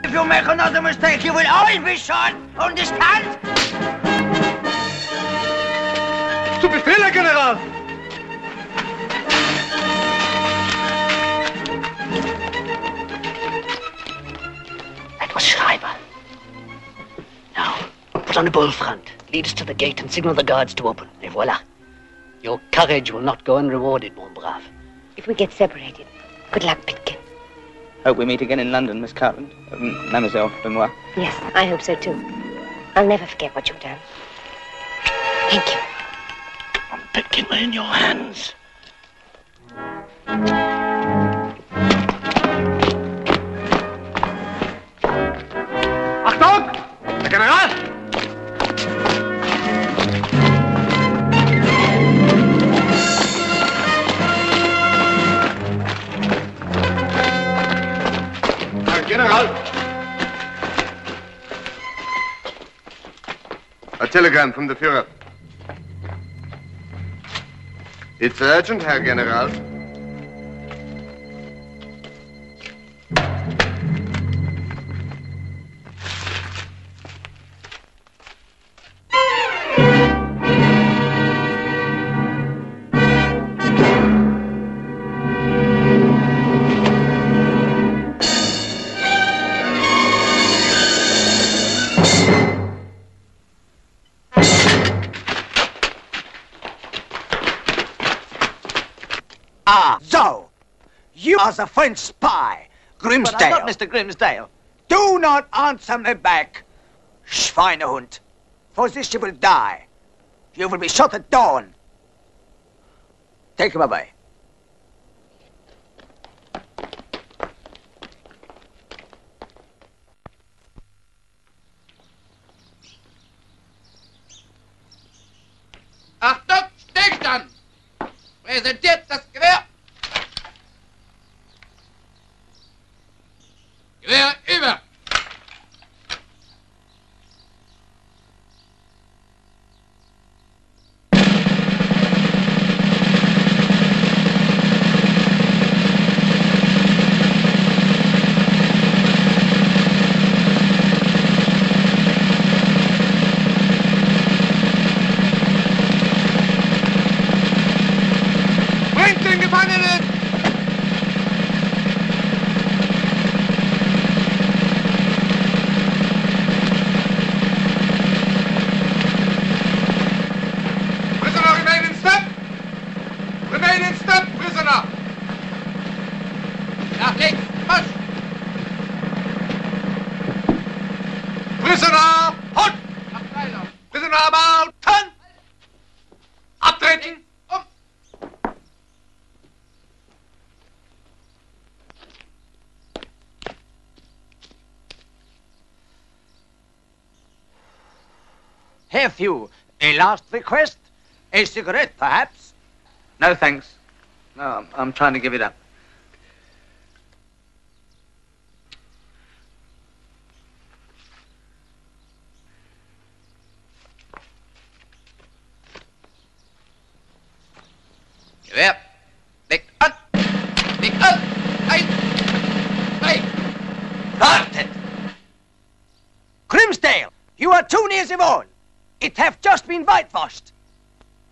If you make another mistake, you will always be shot! Understand? Zu Befehl, Herr General! That was Schreiber. Now, put on a bull front, lead us to the gate and signal the guards to open. Et voila. Your courage will not go unrewarded, mon brave. If we get separated, good luck, Pitkin. Hope we meet again in London, Miss Cartland. Um, Mademoiselle Benoit. Yes, I hope so too. I'll never forget what you've done. Thank you. Pitkin, we're in your hands. General! A telegram from the Führer. It's urgent, Herr General. You are the French spy, Grimsdale. But I'm not Mr. Grimsdale. Do not answer me back, Schweinehund. For this you will die. You will be shot at dawn. Take him away. Achtung, Stillstand! Präsentiert das Have you a last request? A cigarette, perhaps? No, thanks. No, I'm, I'm trying to give it up. Up. Nick up. Nick up. Hey. Hey. Started. Grimsdale, you are too near the wall. It have just been whitewashed.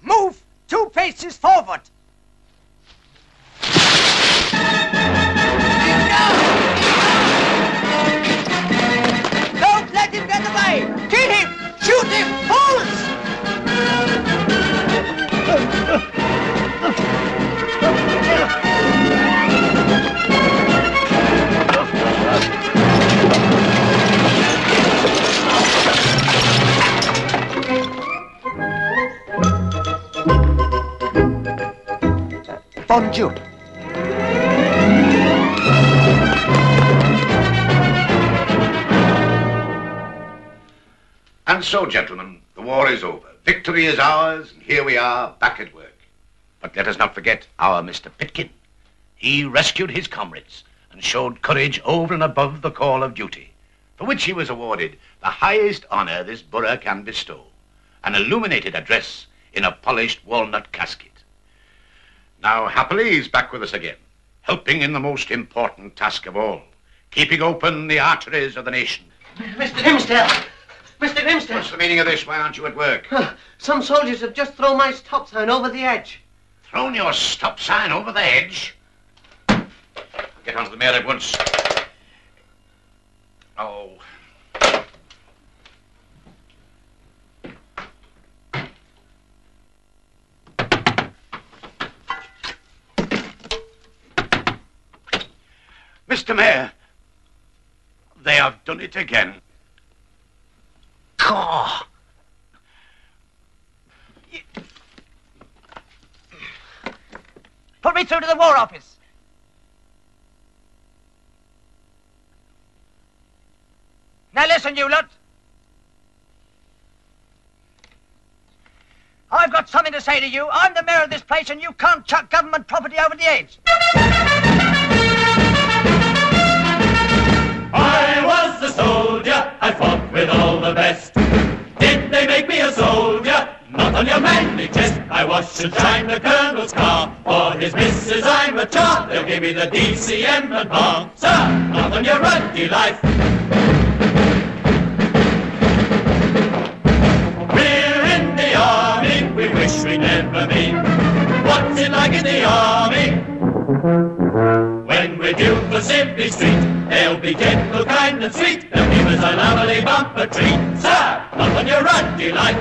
Move two paces forward. And so, gentlemen, the war is over. Victory is ours, and here we are, back at work. But let us not forget our Mr. Pitkin. He rescued his comrades and showed courage over and above the call of duty, for which he was awarded the highest honor this borough can bestow, an illuminated address in a polished walnut casket. Now, happily, he's back with us again, helping in the most important task of all, keeping open the arteries of the nation. Mr. Grimsdale! Mr. Grimsdale! What's the meaning of this? Why aren't you at work? Some soldiers have just thrown my stop sign over the edge. Thrown your stop sign over the edge? Get onto the mayor at once. Oh. Mr. Mayor, they have done it again. Caw. Put me through to the War Office. Now listen, you lot. I've got something to say to you. I'm the mayor of this place, and you can't chuck government property over the edge. With all the best. Did they make me a soldier? Not on your manly chest. I wash and shine the colonel's car. For his missus I'm a char. They'll give me the DCM and bar. Sir, not on your ruddy life. We're in the army, we wish we'd never been. What's it like in the army? When we do the Simply Street, they'll be gentle, kind, and sweet. They'll give us a lovely bumper treat. Sir, up on your run, delight.